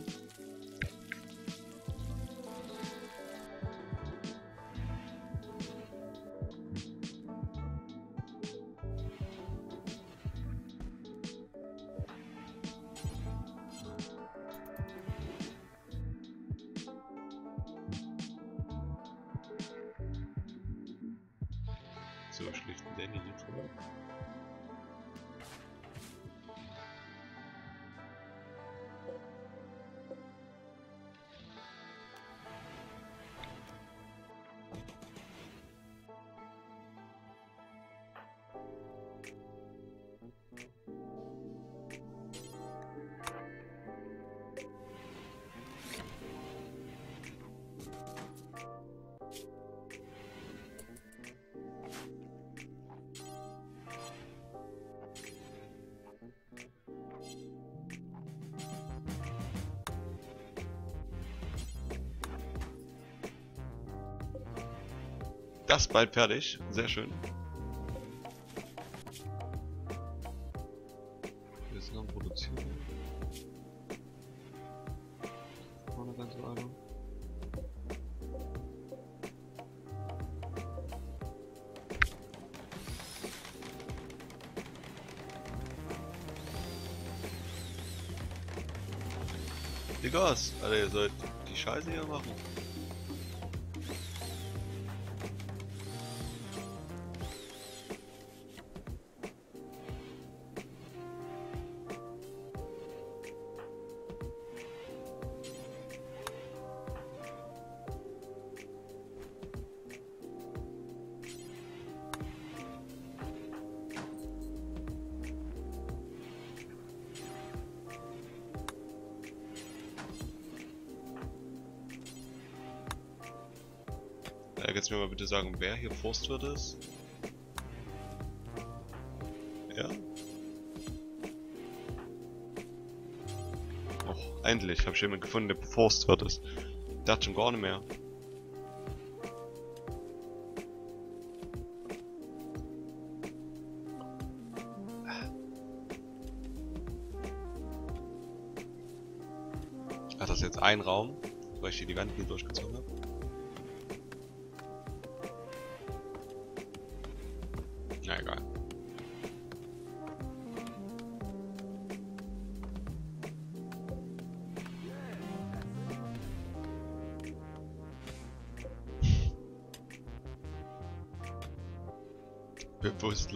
Bald fertig. Sehr schön. Wir sind am Produzieren. Noch eine ganze Weile. Diggas, Alter, ihr sollt die Scheiße hier machen. Kannst du mir mal bitte sagen, wer hier Forstwirt ist? Ja? Och, endlich, habe ich jemanden gefunden, der Forstwirt ist. Ich dachte schon gar nicht mehr. Ach, das ist jetzt ein Raum, weil ich hier die Wand nie durchgezogen habe.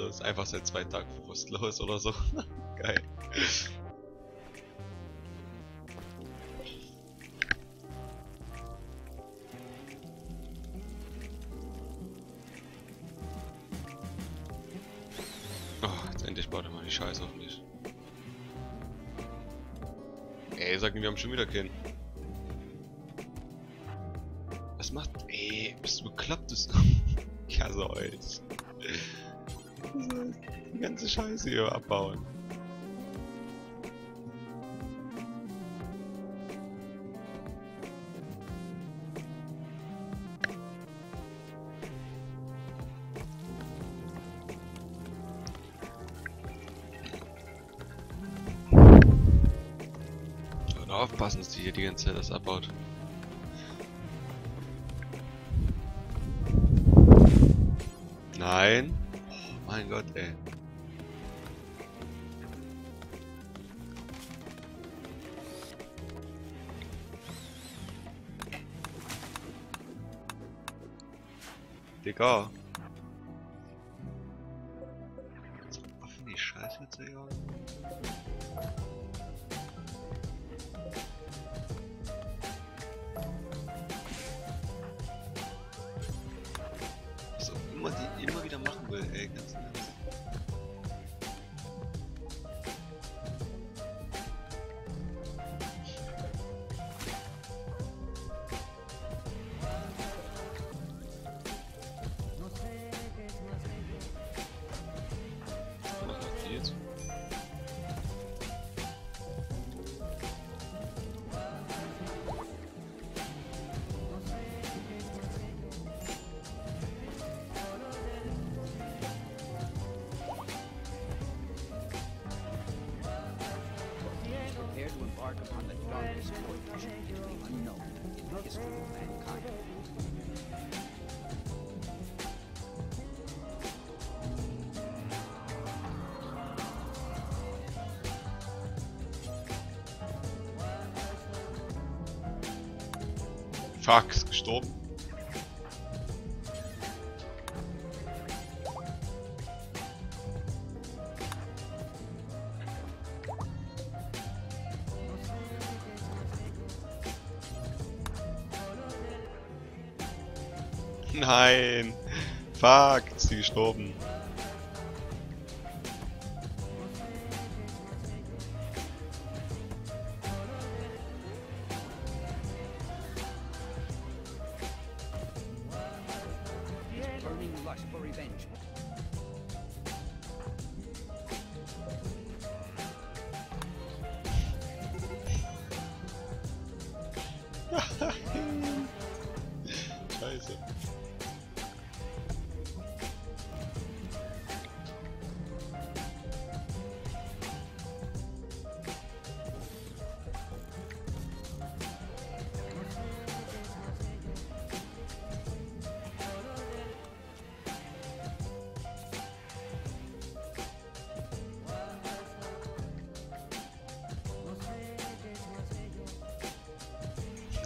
Bewusstlos, einfach seit zwei Tagen bewusstlos oder so. [laughs] abbauen. Und aufpassen, dass die hier die ganze Zeit das abbaut. Nein. Oh, mein Gott, ey. Digga.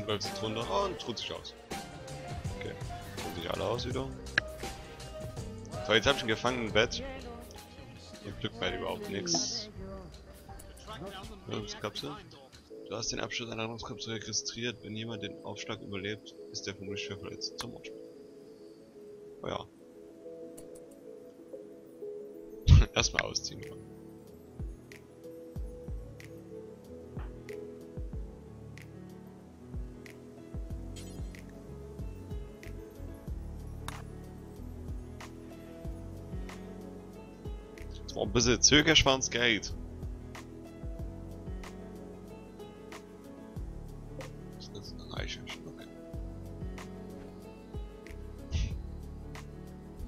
Läuft sie drunter und ruht sich aus. Okay. Ruhen sich alle aus wieder. So, jetzt hab ich ihn gefangen im Bett. Im Glück bei überhaupt nichts. Rettungskapsel. Du hast den Abschluss einer Rettungskapsel registriert. Wenn jemand den Aufschlag überlebt, ist der vermutlich schwer verletzt zum Mord. Oh ja. [laughs] Erstmal ausziehen. oder? Ein ist eine reiche Schnucke.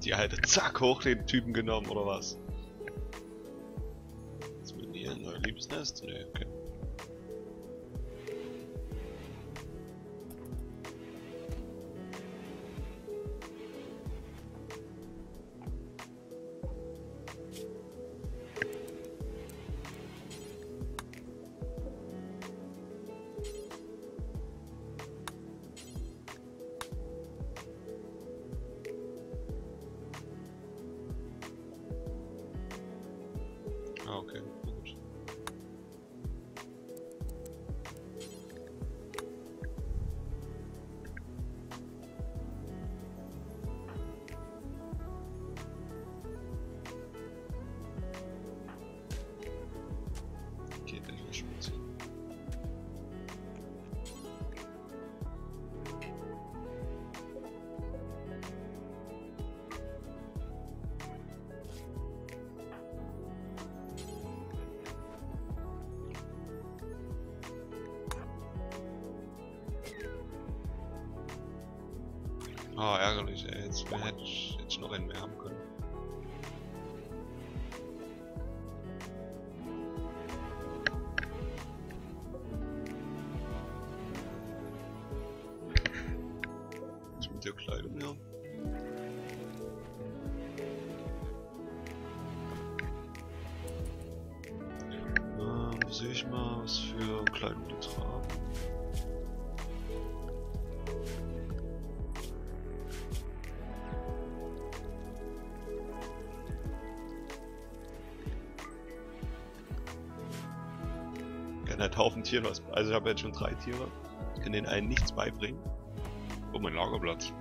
Die alte zack hoch den Typen genommen oder was? Was mit ihr? Neuer Liebesnest? Nee, okay. Tieren was. Also ich habe jetzt schon drei Tiere. Ich kann den einen nichts beibringen. Oh, mein Lagerplatz.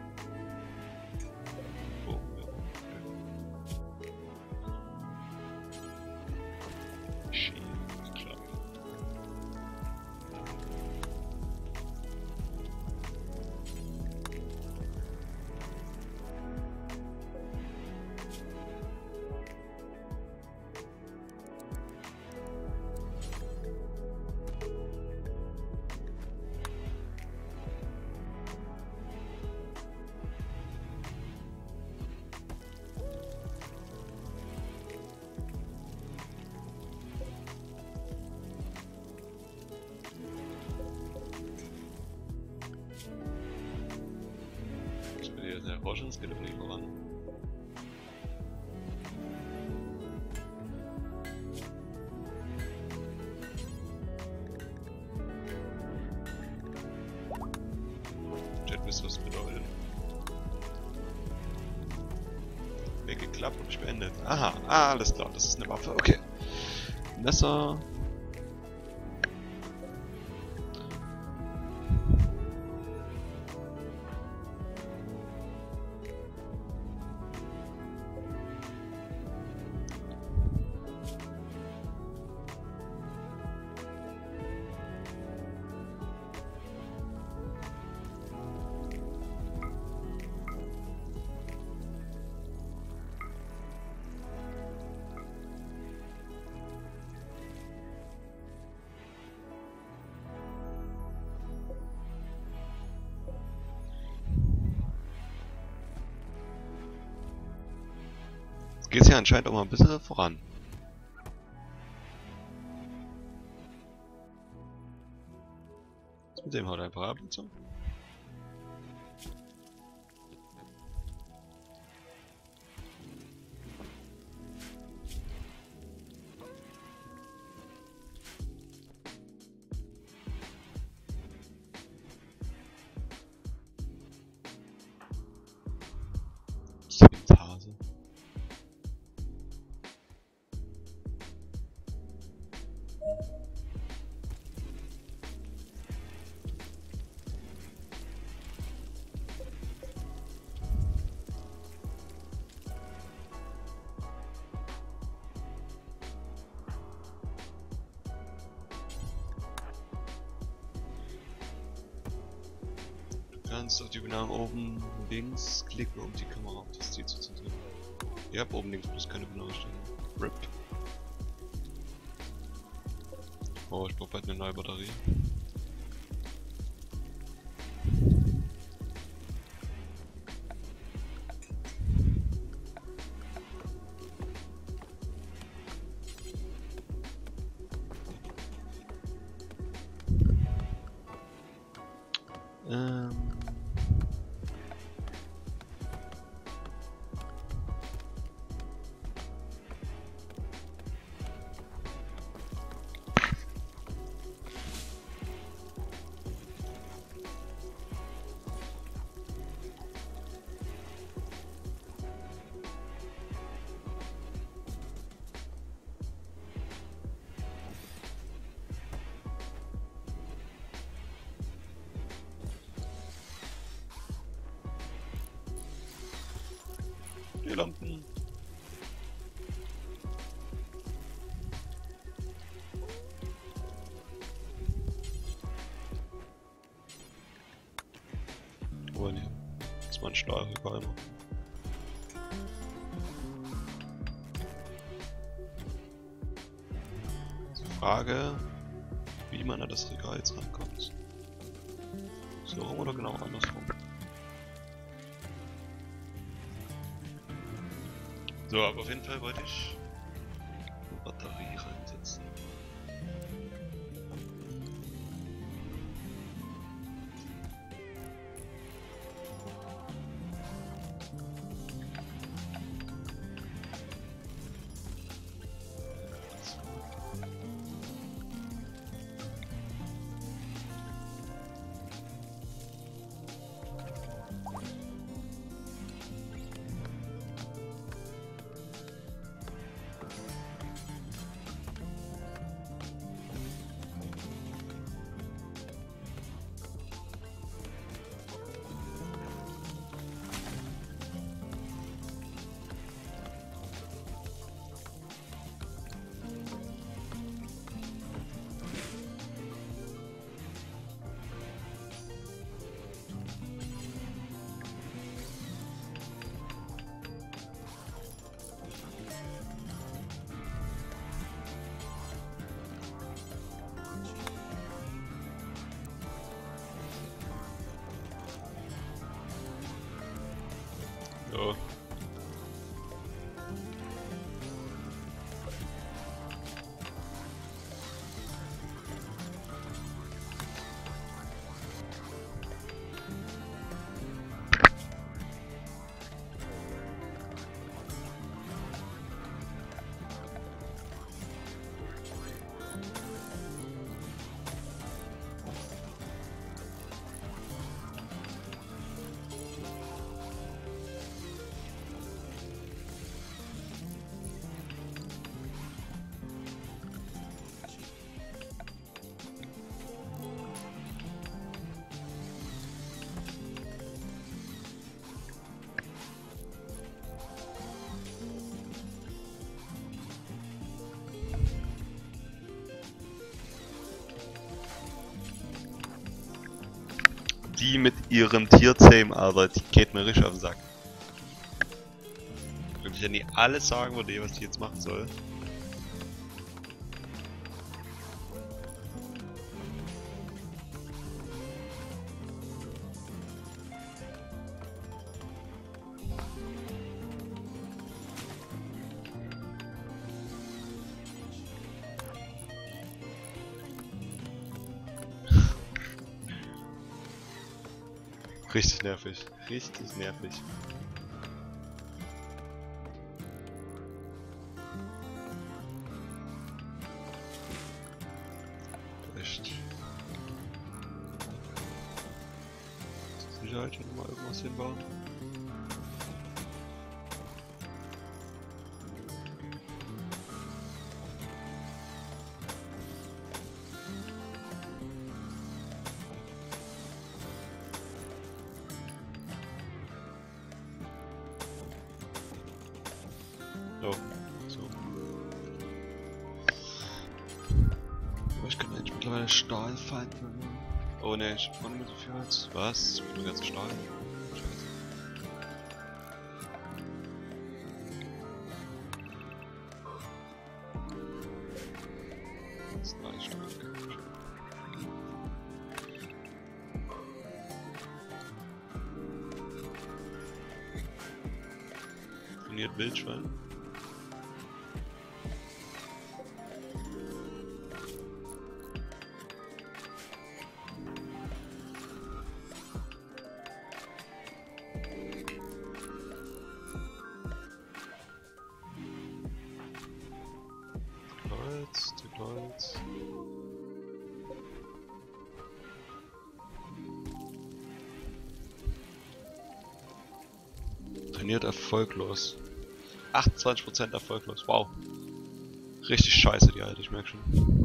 besser. Geht's ja anscheinend auch mal ein bisschen voran. Mit dem haut ein Parabelzung? Hase. Klicken, um die Kamera auf das Ziel zu zentrieren. Ja, oben links muss keine stehen. RIP. Oh, ich brauche bald eine neue Batterie. Das war ein Stahlregalmer. Die Frage, wie man an das Regal jetzt rankommt. So rum oder genau andersrum? So, aber auf jeden Fall wollte ich Die mit ihrem Tierzähmen, Alter, die geht mir richtig auf den Sack. Wirklich, wenn die alles sagen würde, was die jetzt machen soll. Richtig nervig. Richtig nervig. Was? Ich bin nur Stahl. Funktioniert Wildschwein? Erfolglos. 28% erfolglos, wow. Richtig scheiße die alte, ich merk schon.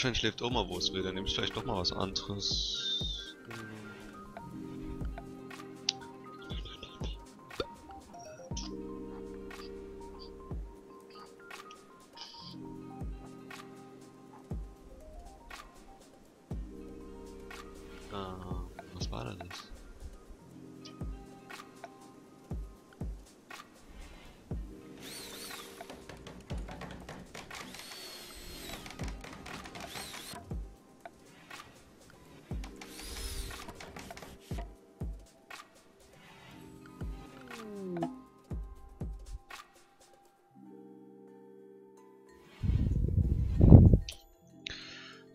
Wildschwein schläft auch mal, wo es will, dann nehme ich vielleicht doch mal was anderes.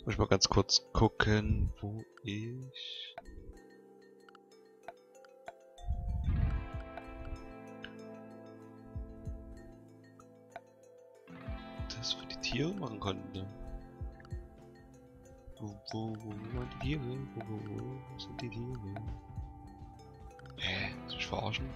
Muss ich mal ganz kurz gucken, wo ich... Das für die Tiere machen konnte. Wo, wo, wo waren die Tiere? Wo, wo, wo, wo sind die Tiere? Hä? Soll ich verarschen?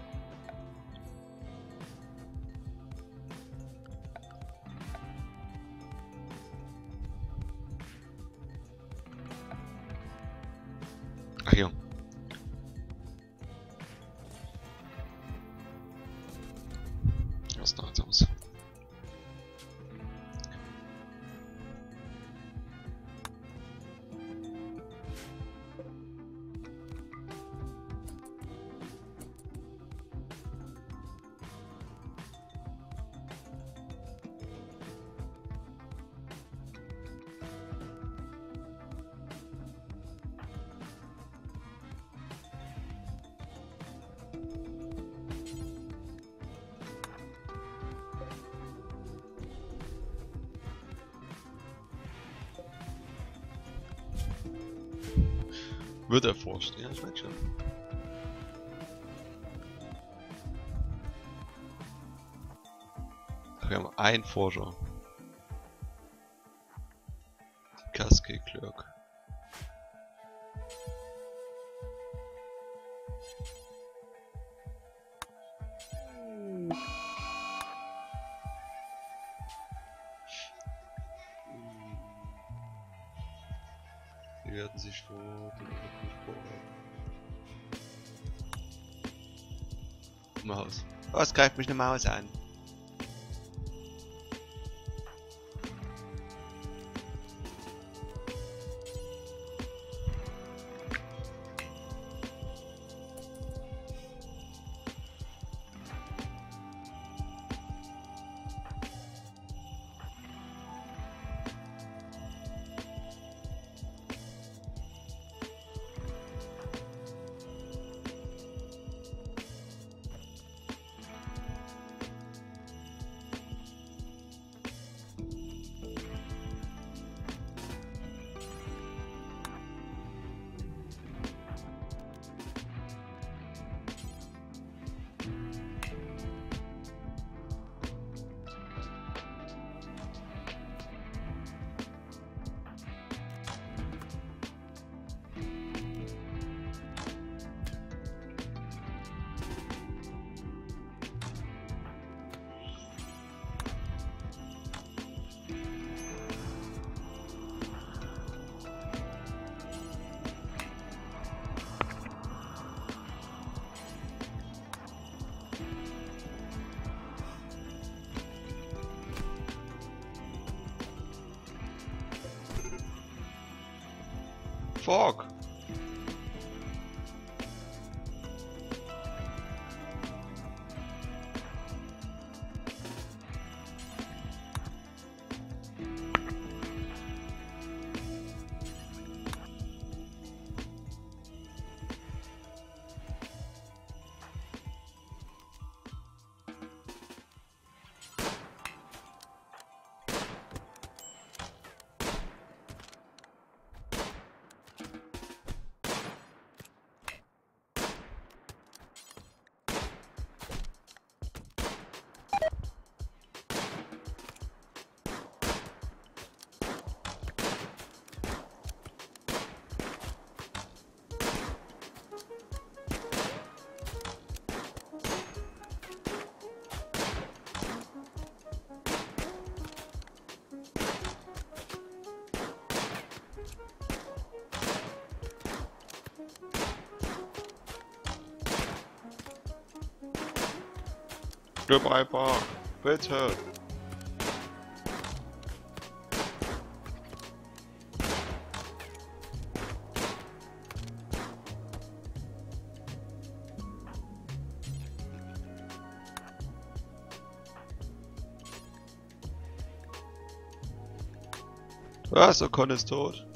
Erforscht. Ja, ich merke schon. Wir haben einen Forscher. Greift mich eine Maus an? Stirb einfach! Bitte! Was? Ocon ist tot.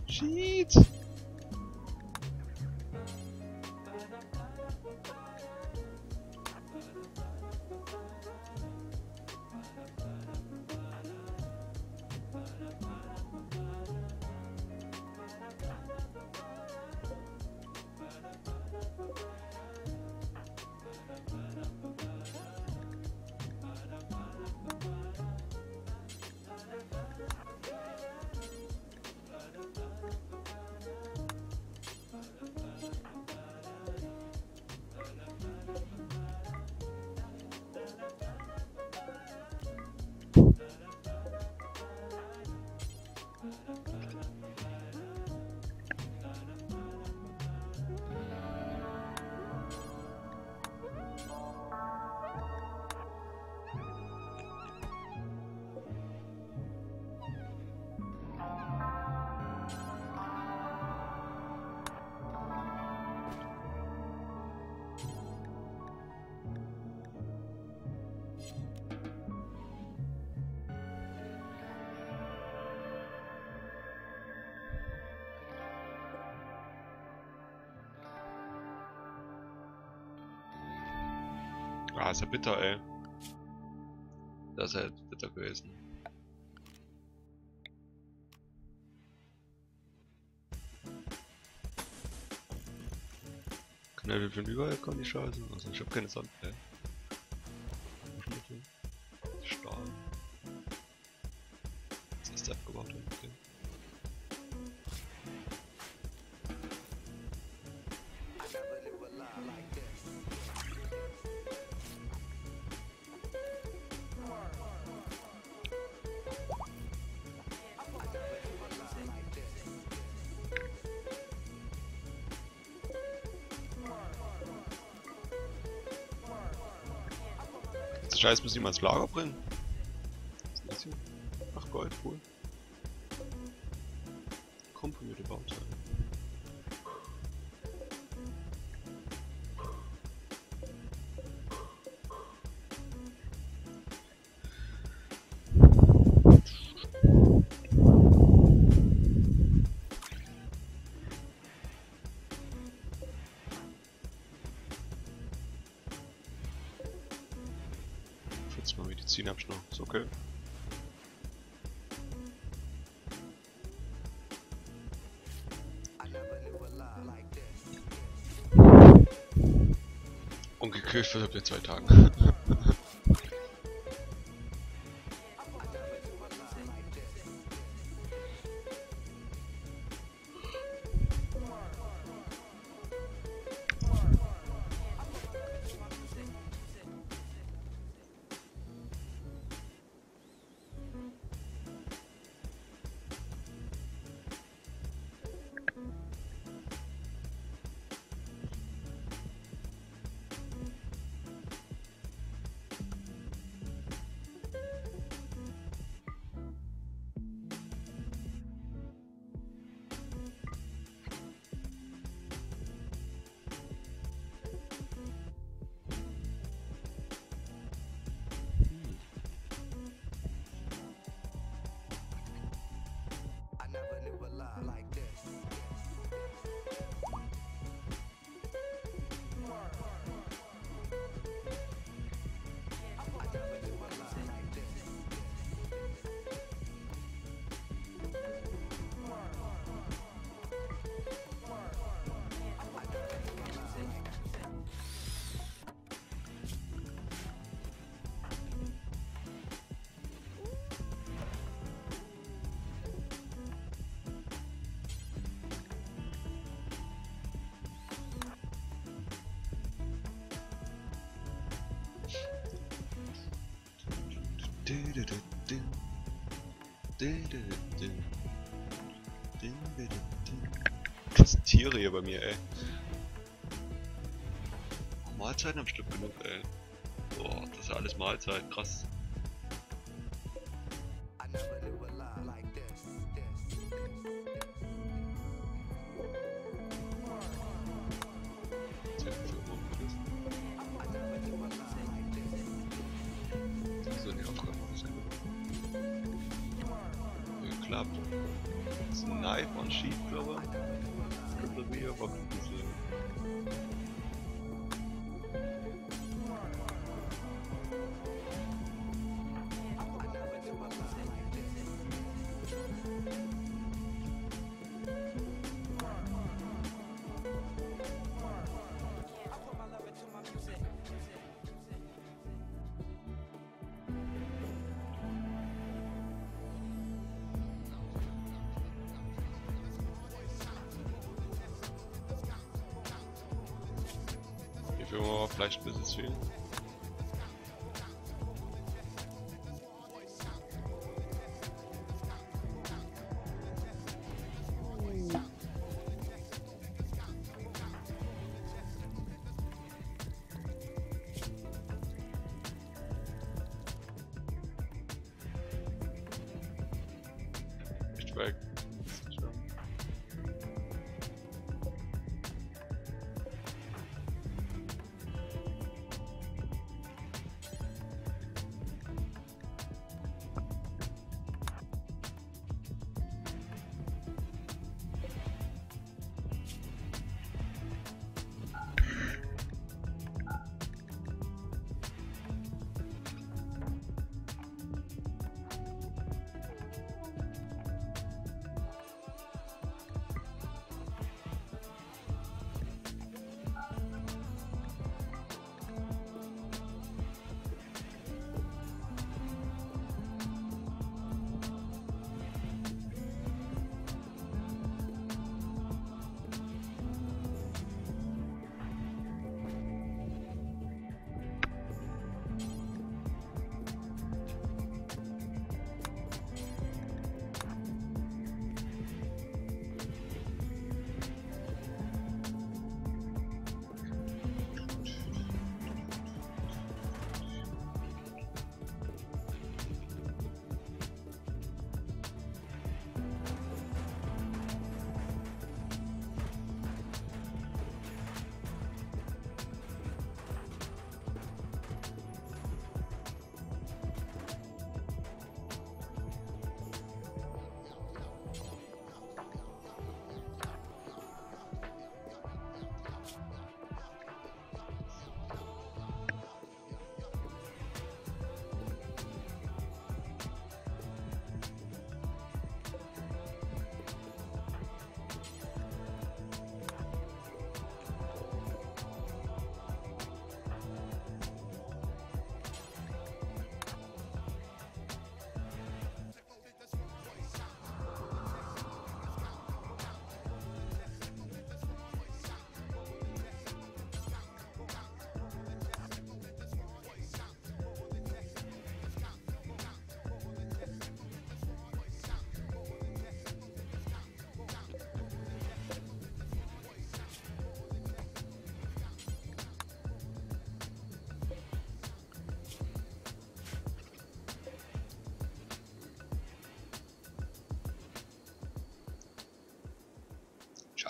Bitter, ey. Das ist ja bitter gewesen. Er von überall kommen, die Scheiße? Also ich hab keine Sand mehr. Scheiß ich mal ins Lager bringen. Wird ab in zwei Tagen. Das Tiere hier bei mir, ey. Mahlzeiten am Stück genug, ey. Boah, das ist ja alles Mahlzeit, krass.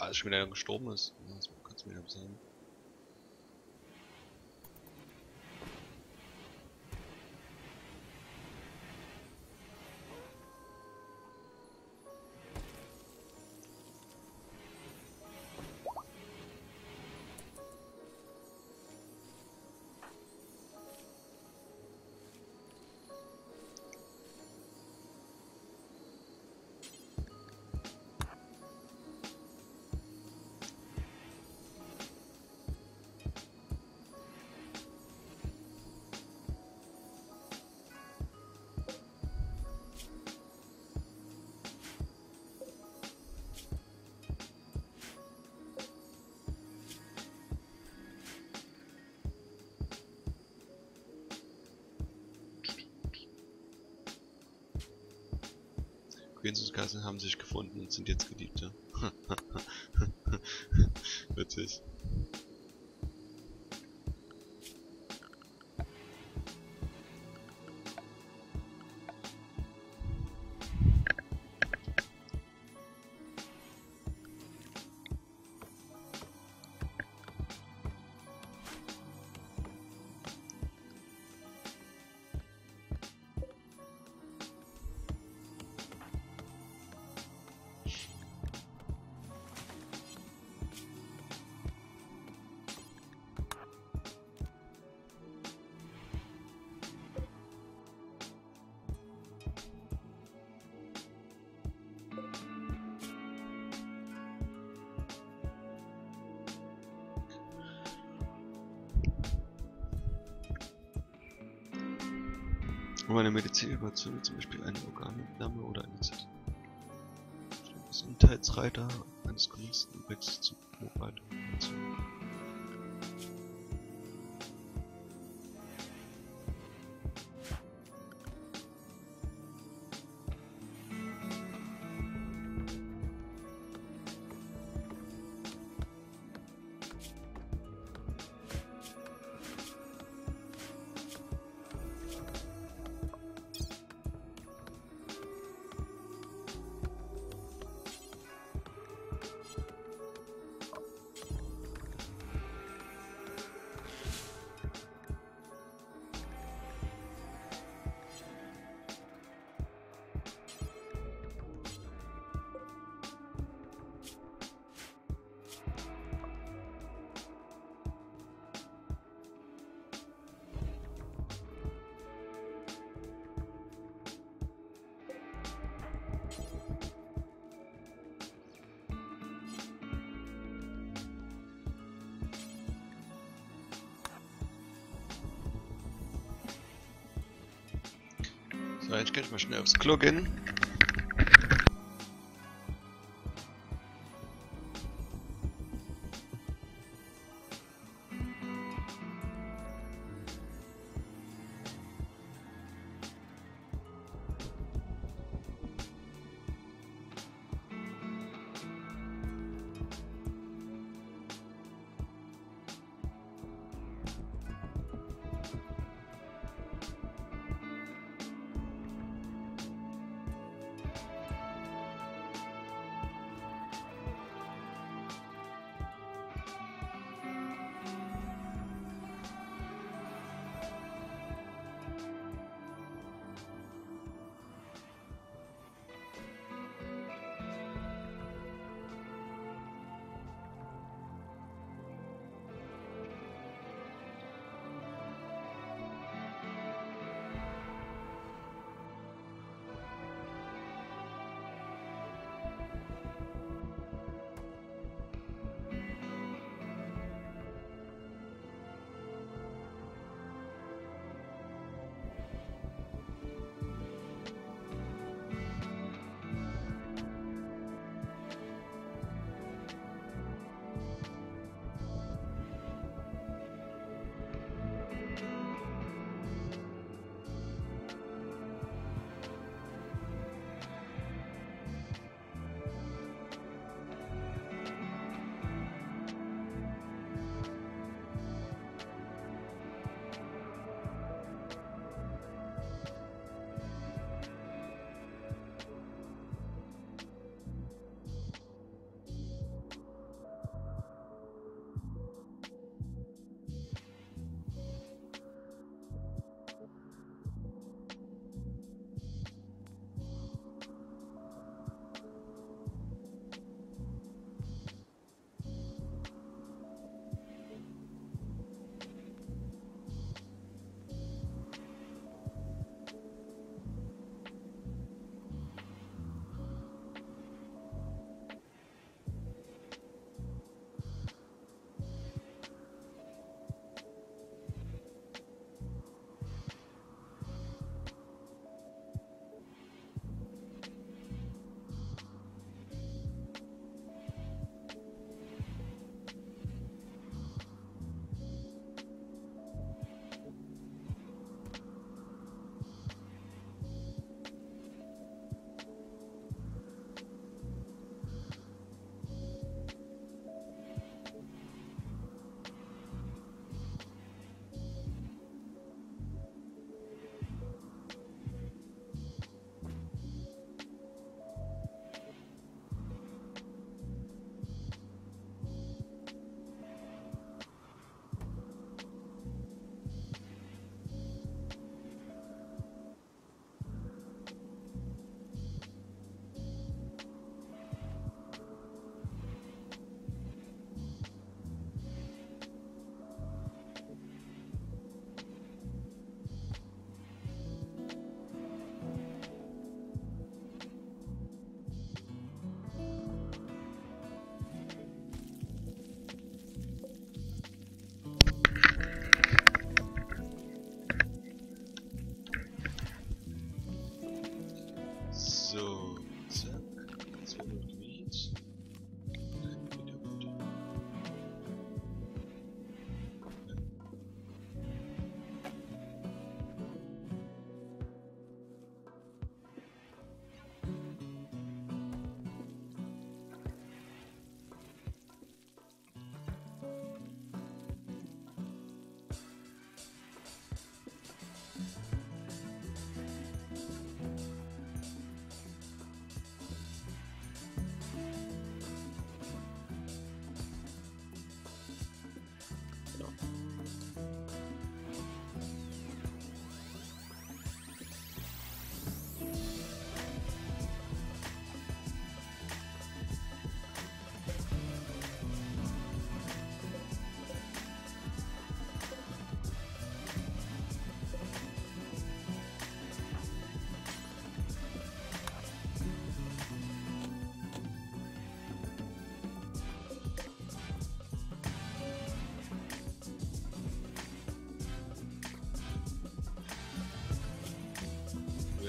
Dass schon wieder gestorben ist. Kannst du mir sagen. Queens und Castle haben sich gefunden und sind jetzt Geliebte. [laughs] Witzig. Um eine Medizinüberzeugung, zum Beispiel eine Organentnahme oder eine Z. Gesundheitsreiter eines Kommunisten übrigens zu Mobile. Ich mal schnell aufs Klo gehen.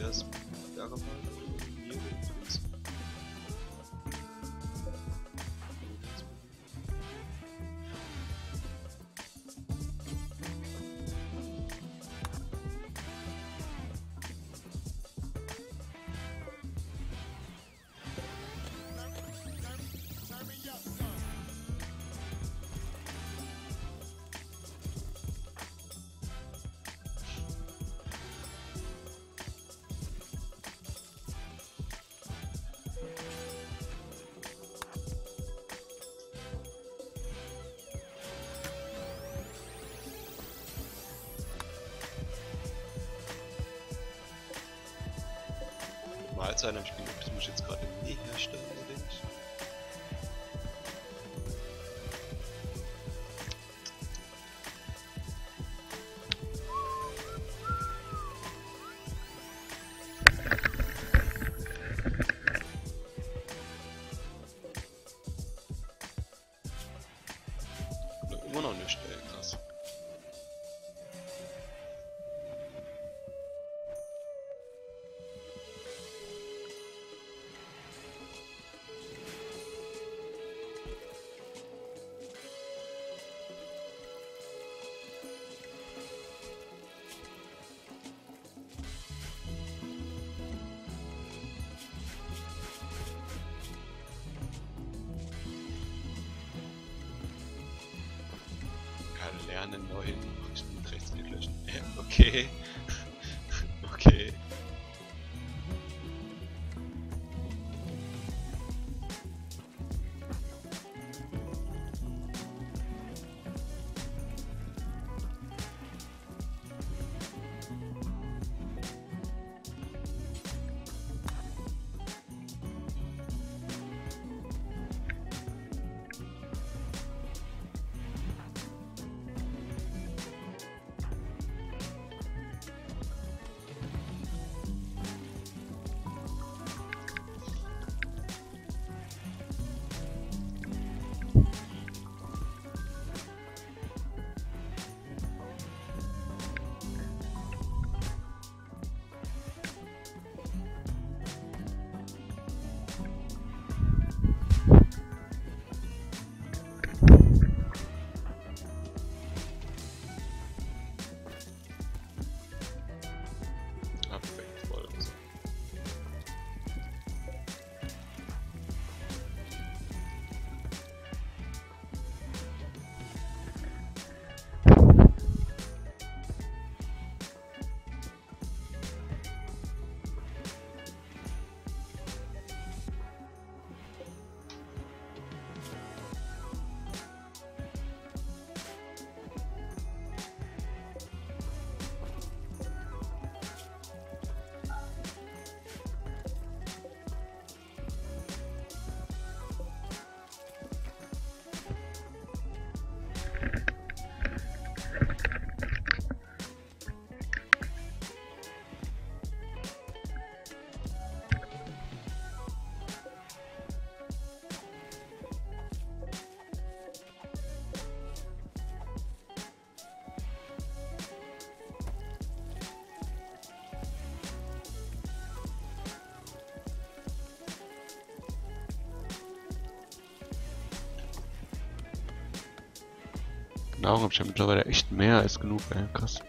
Wer Mahlzeit am Spiel, das muss ich jetzt gerade nie herstellen, oder nicht? Nahrung habe ich ja mittlerweile echt mehr als genug, ey. Krass.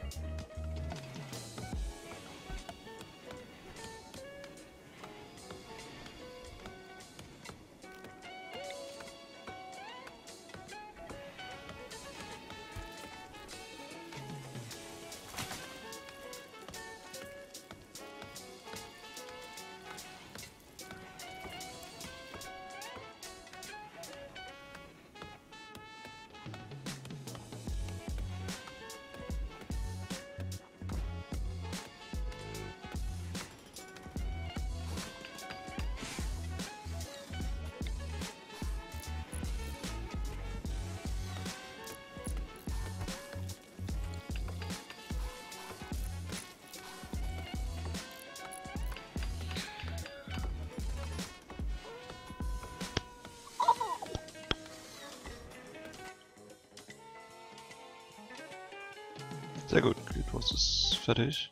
Gut, Gliedwurst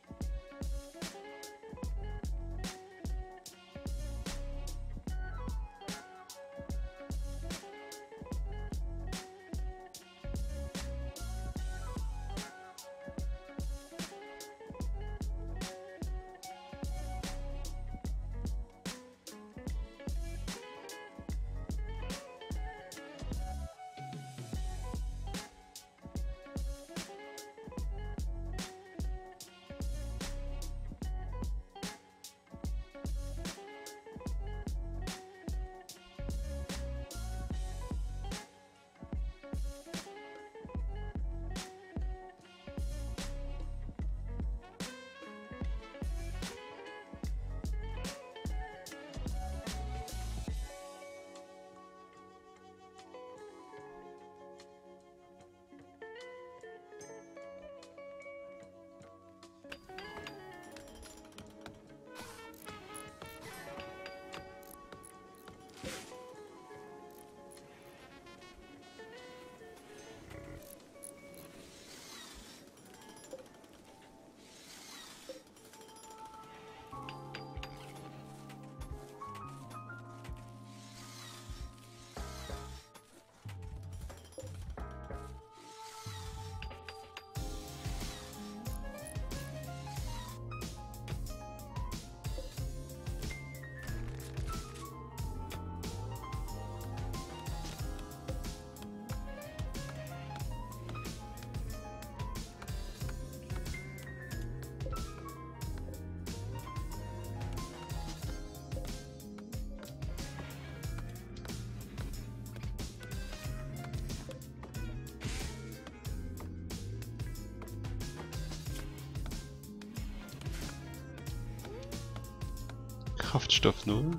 fertig. Kraftstoff 0.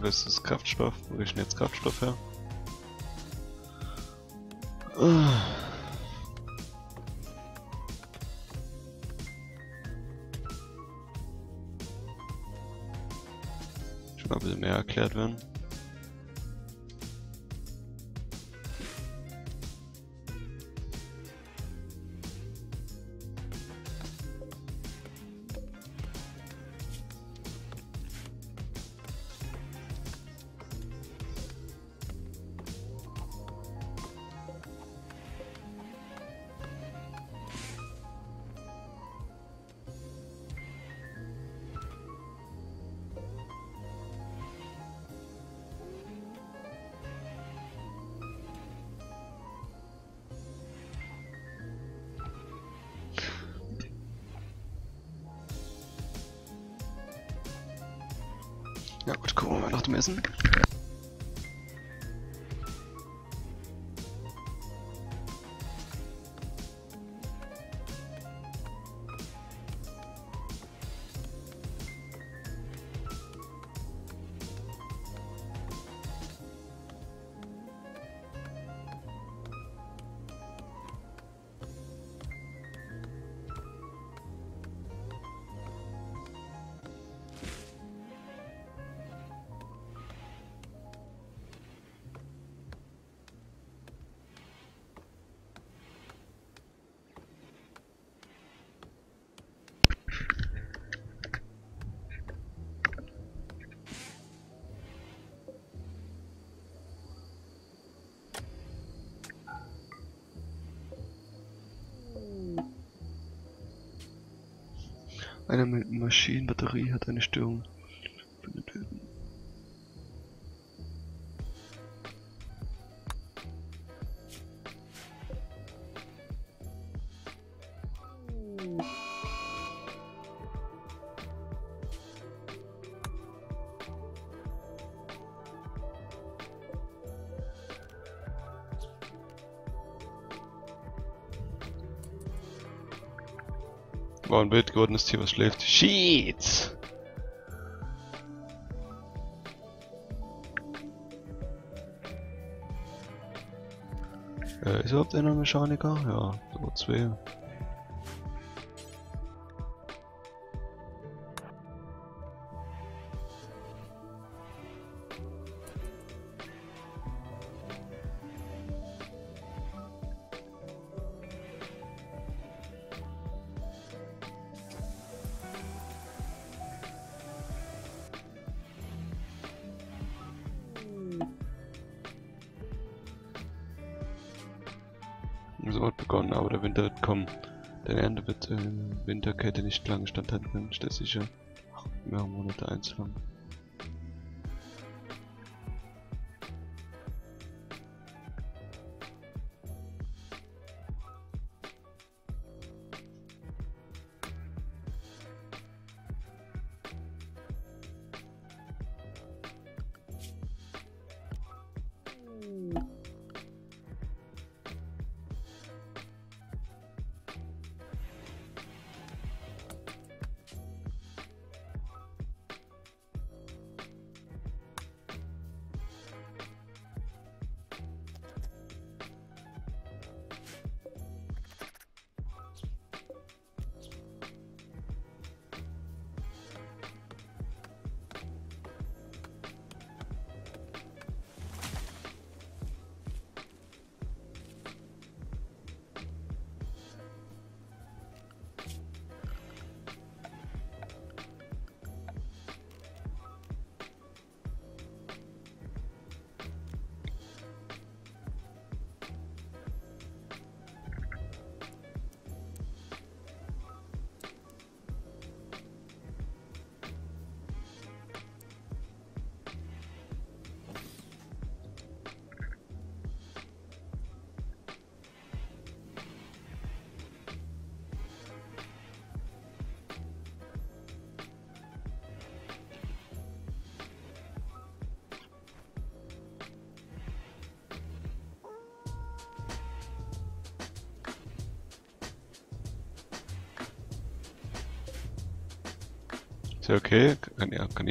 Was ist Kraftstoff? Wo ist denn jetzt Kraftstoff her? Ah. Eine Ma- Maschinenbatterie hat eine Störung. War ein wild gewordenes Tier, was schläft. Shit! Äh, ist überhaupt einer Mechaniker? Ja, sogar zwei. Winterkette nicht lange standhalten ist das sicher. Mehrere Monate eins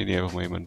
Kann, ja, kann die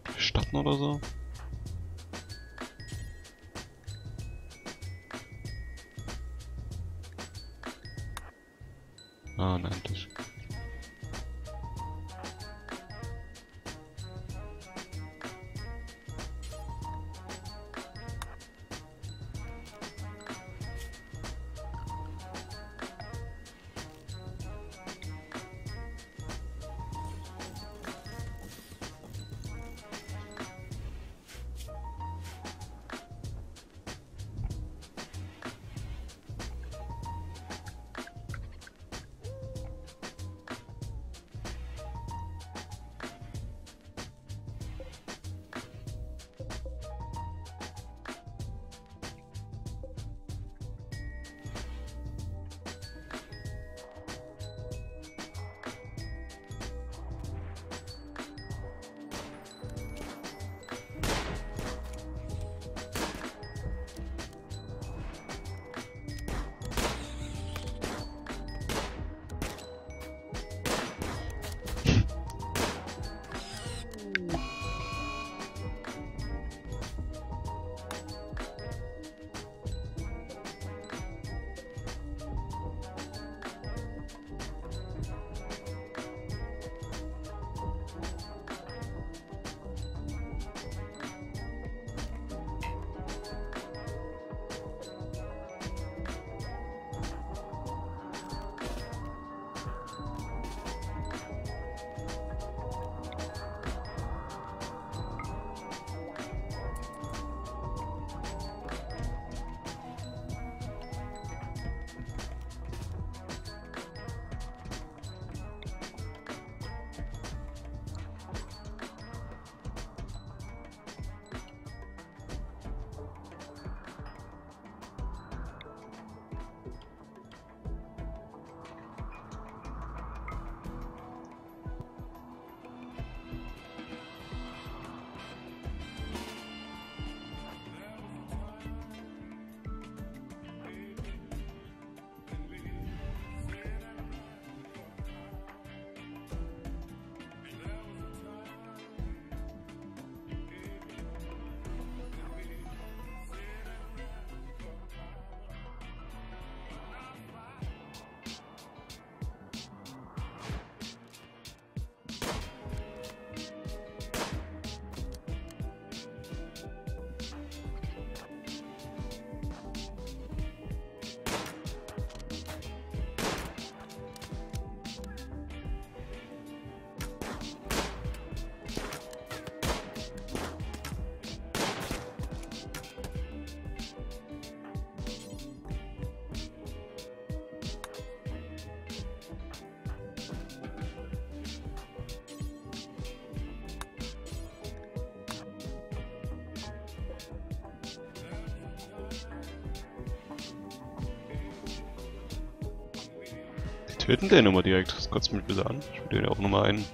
töten den nochmal direkt. Das kotzt mich bisschen an. Ich will den auch nochmal ein.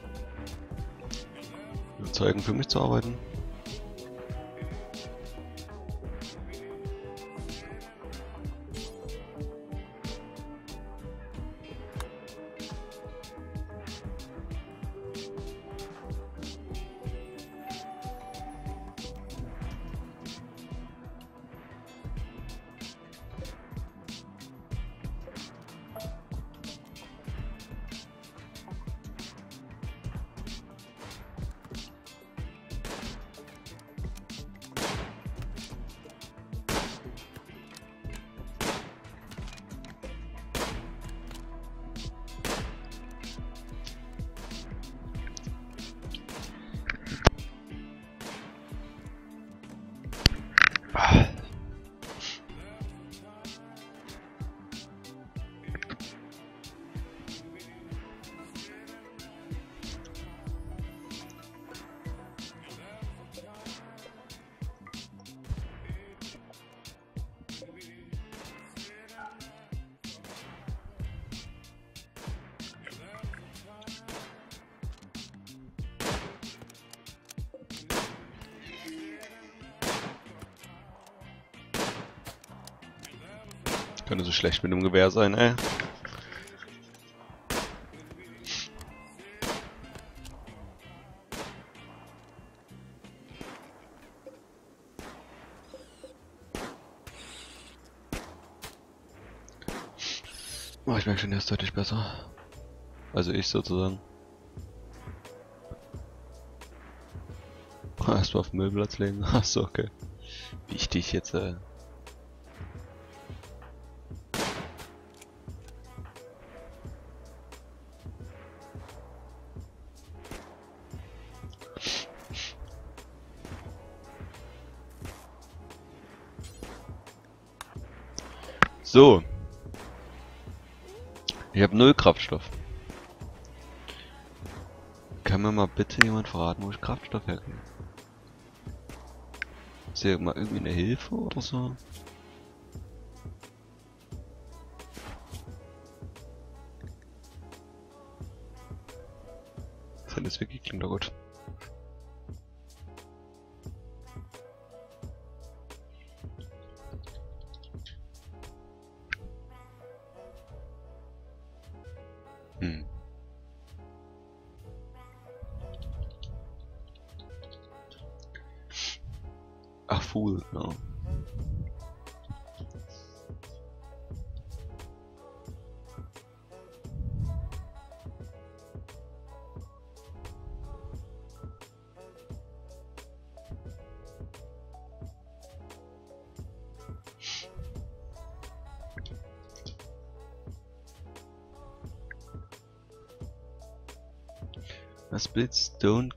Zeigen, für mich zu arbeiten. Schlecht mit dem Gewehr sein, ey. Oh, ich merke schon, der ist deutlich besser. Also ich sozusagen. Erstmal auf den Müllplatz legen. [laughs] Achso, okay. Wichtig jetzt, äh. So. Ich habe null Kraftstoff. Kann mir mal bitte jemand verraten, wo ich Kraftstoff herkriege? Ist hier mal irgendwie eine Hilfe oder so? Das jetzt wirklich klingt doch gut. splitstone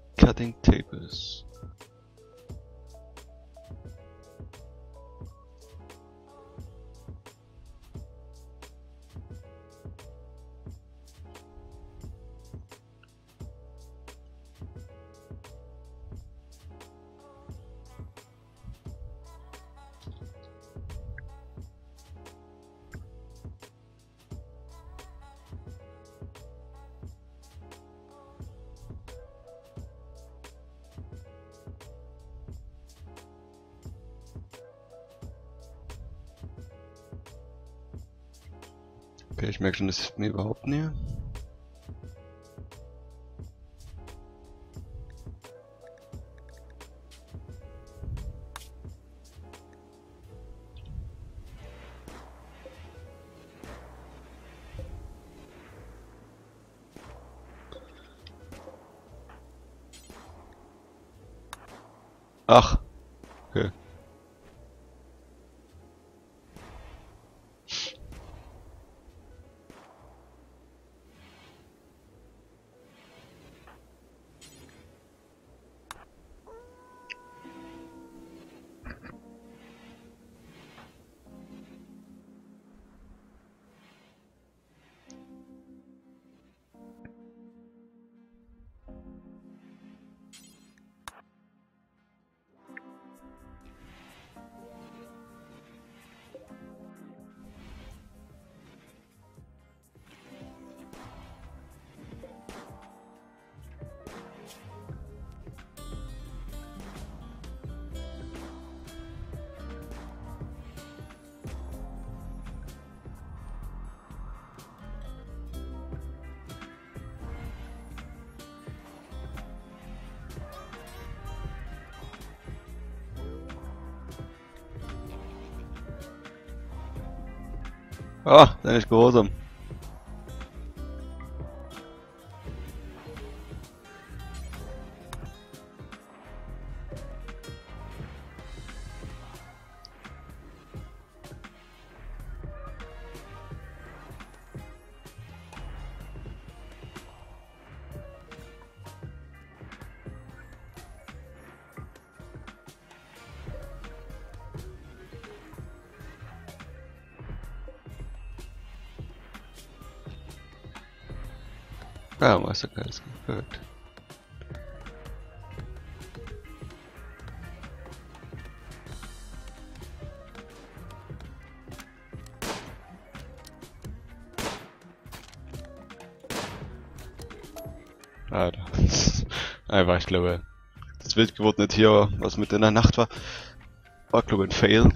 Das hilft mir überhaupt nicht. Ah, sei nicht gehorsam. Meister Kaiser. Perfekt. Alter. Einfach, ich glaube, das wild gewordene Tier, was mit in der Nacht war, war glaube ich ein Fail.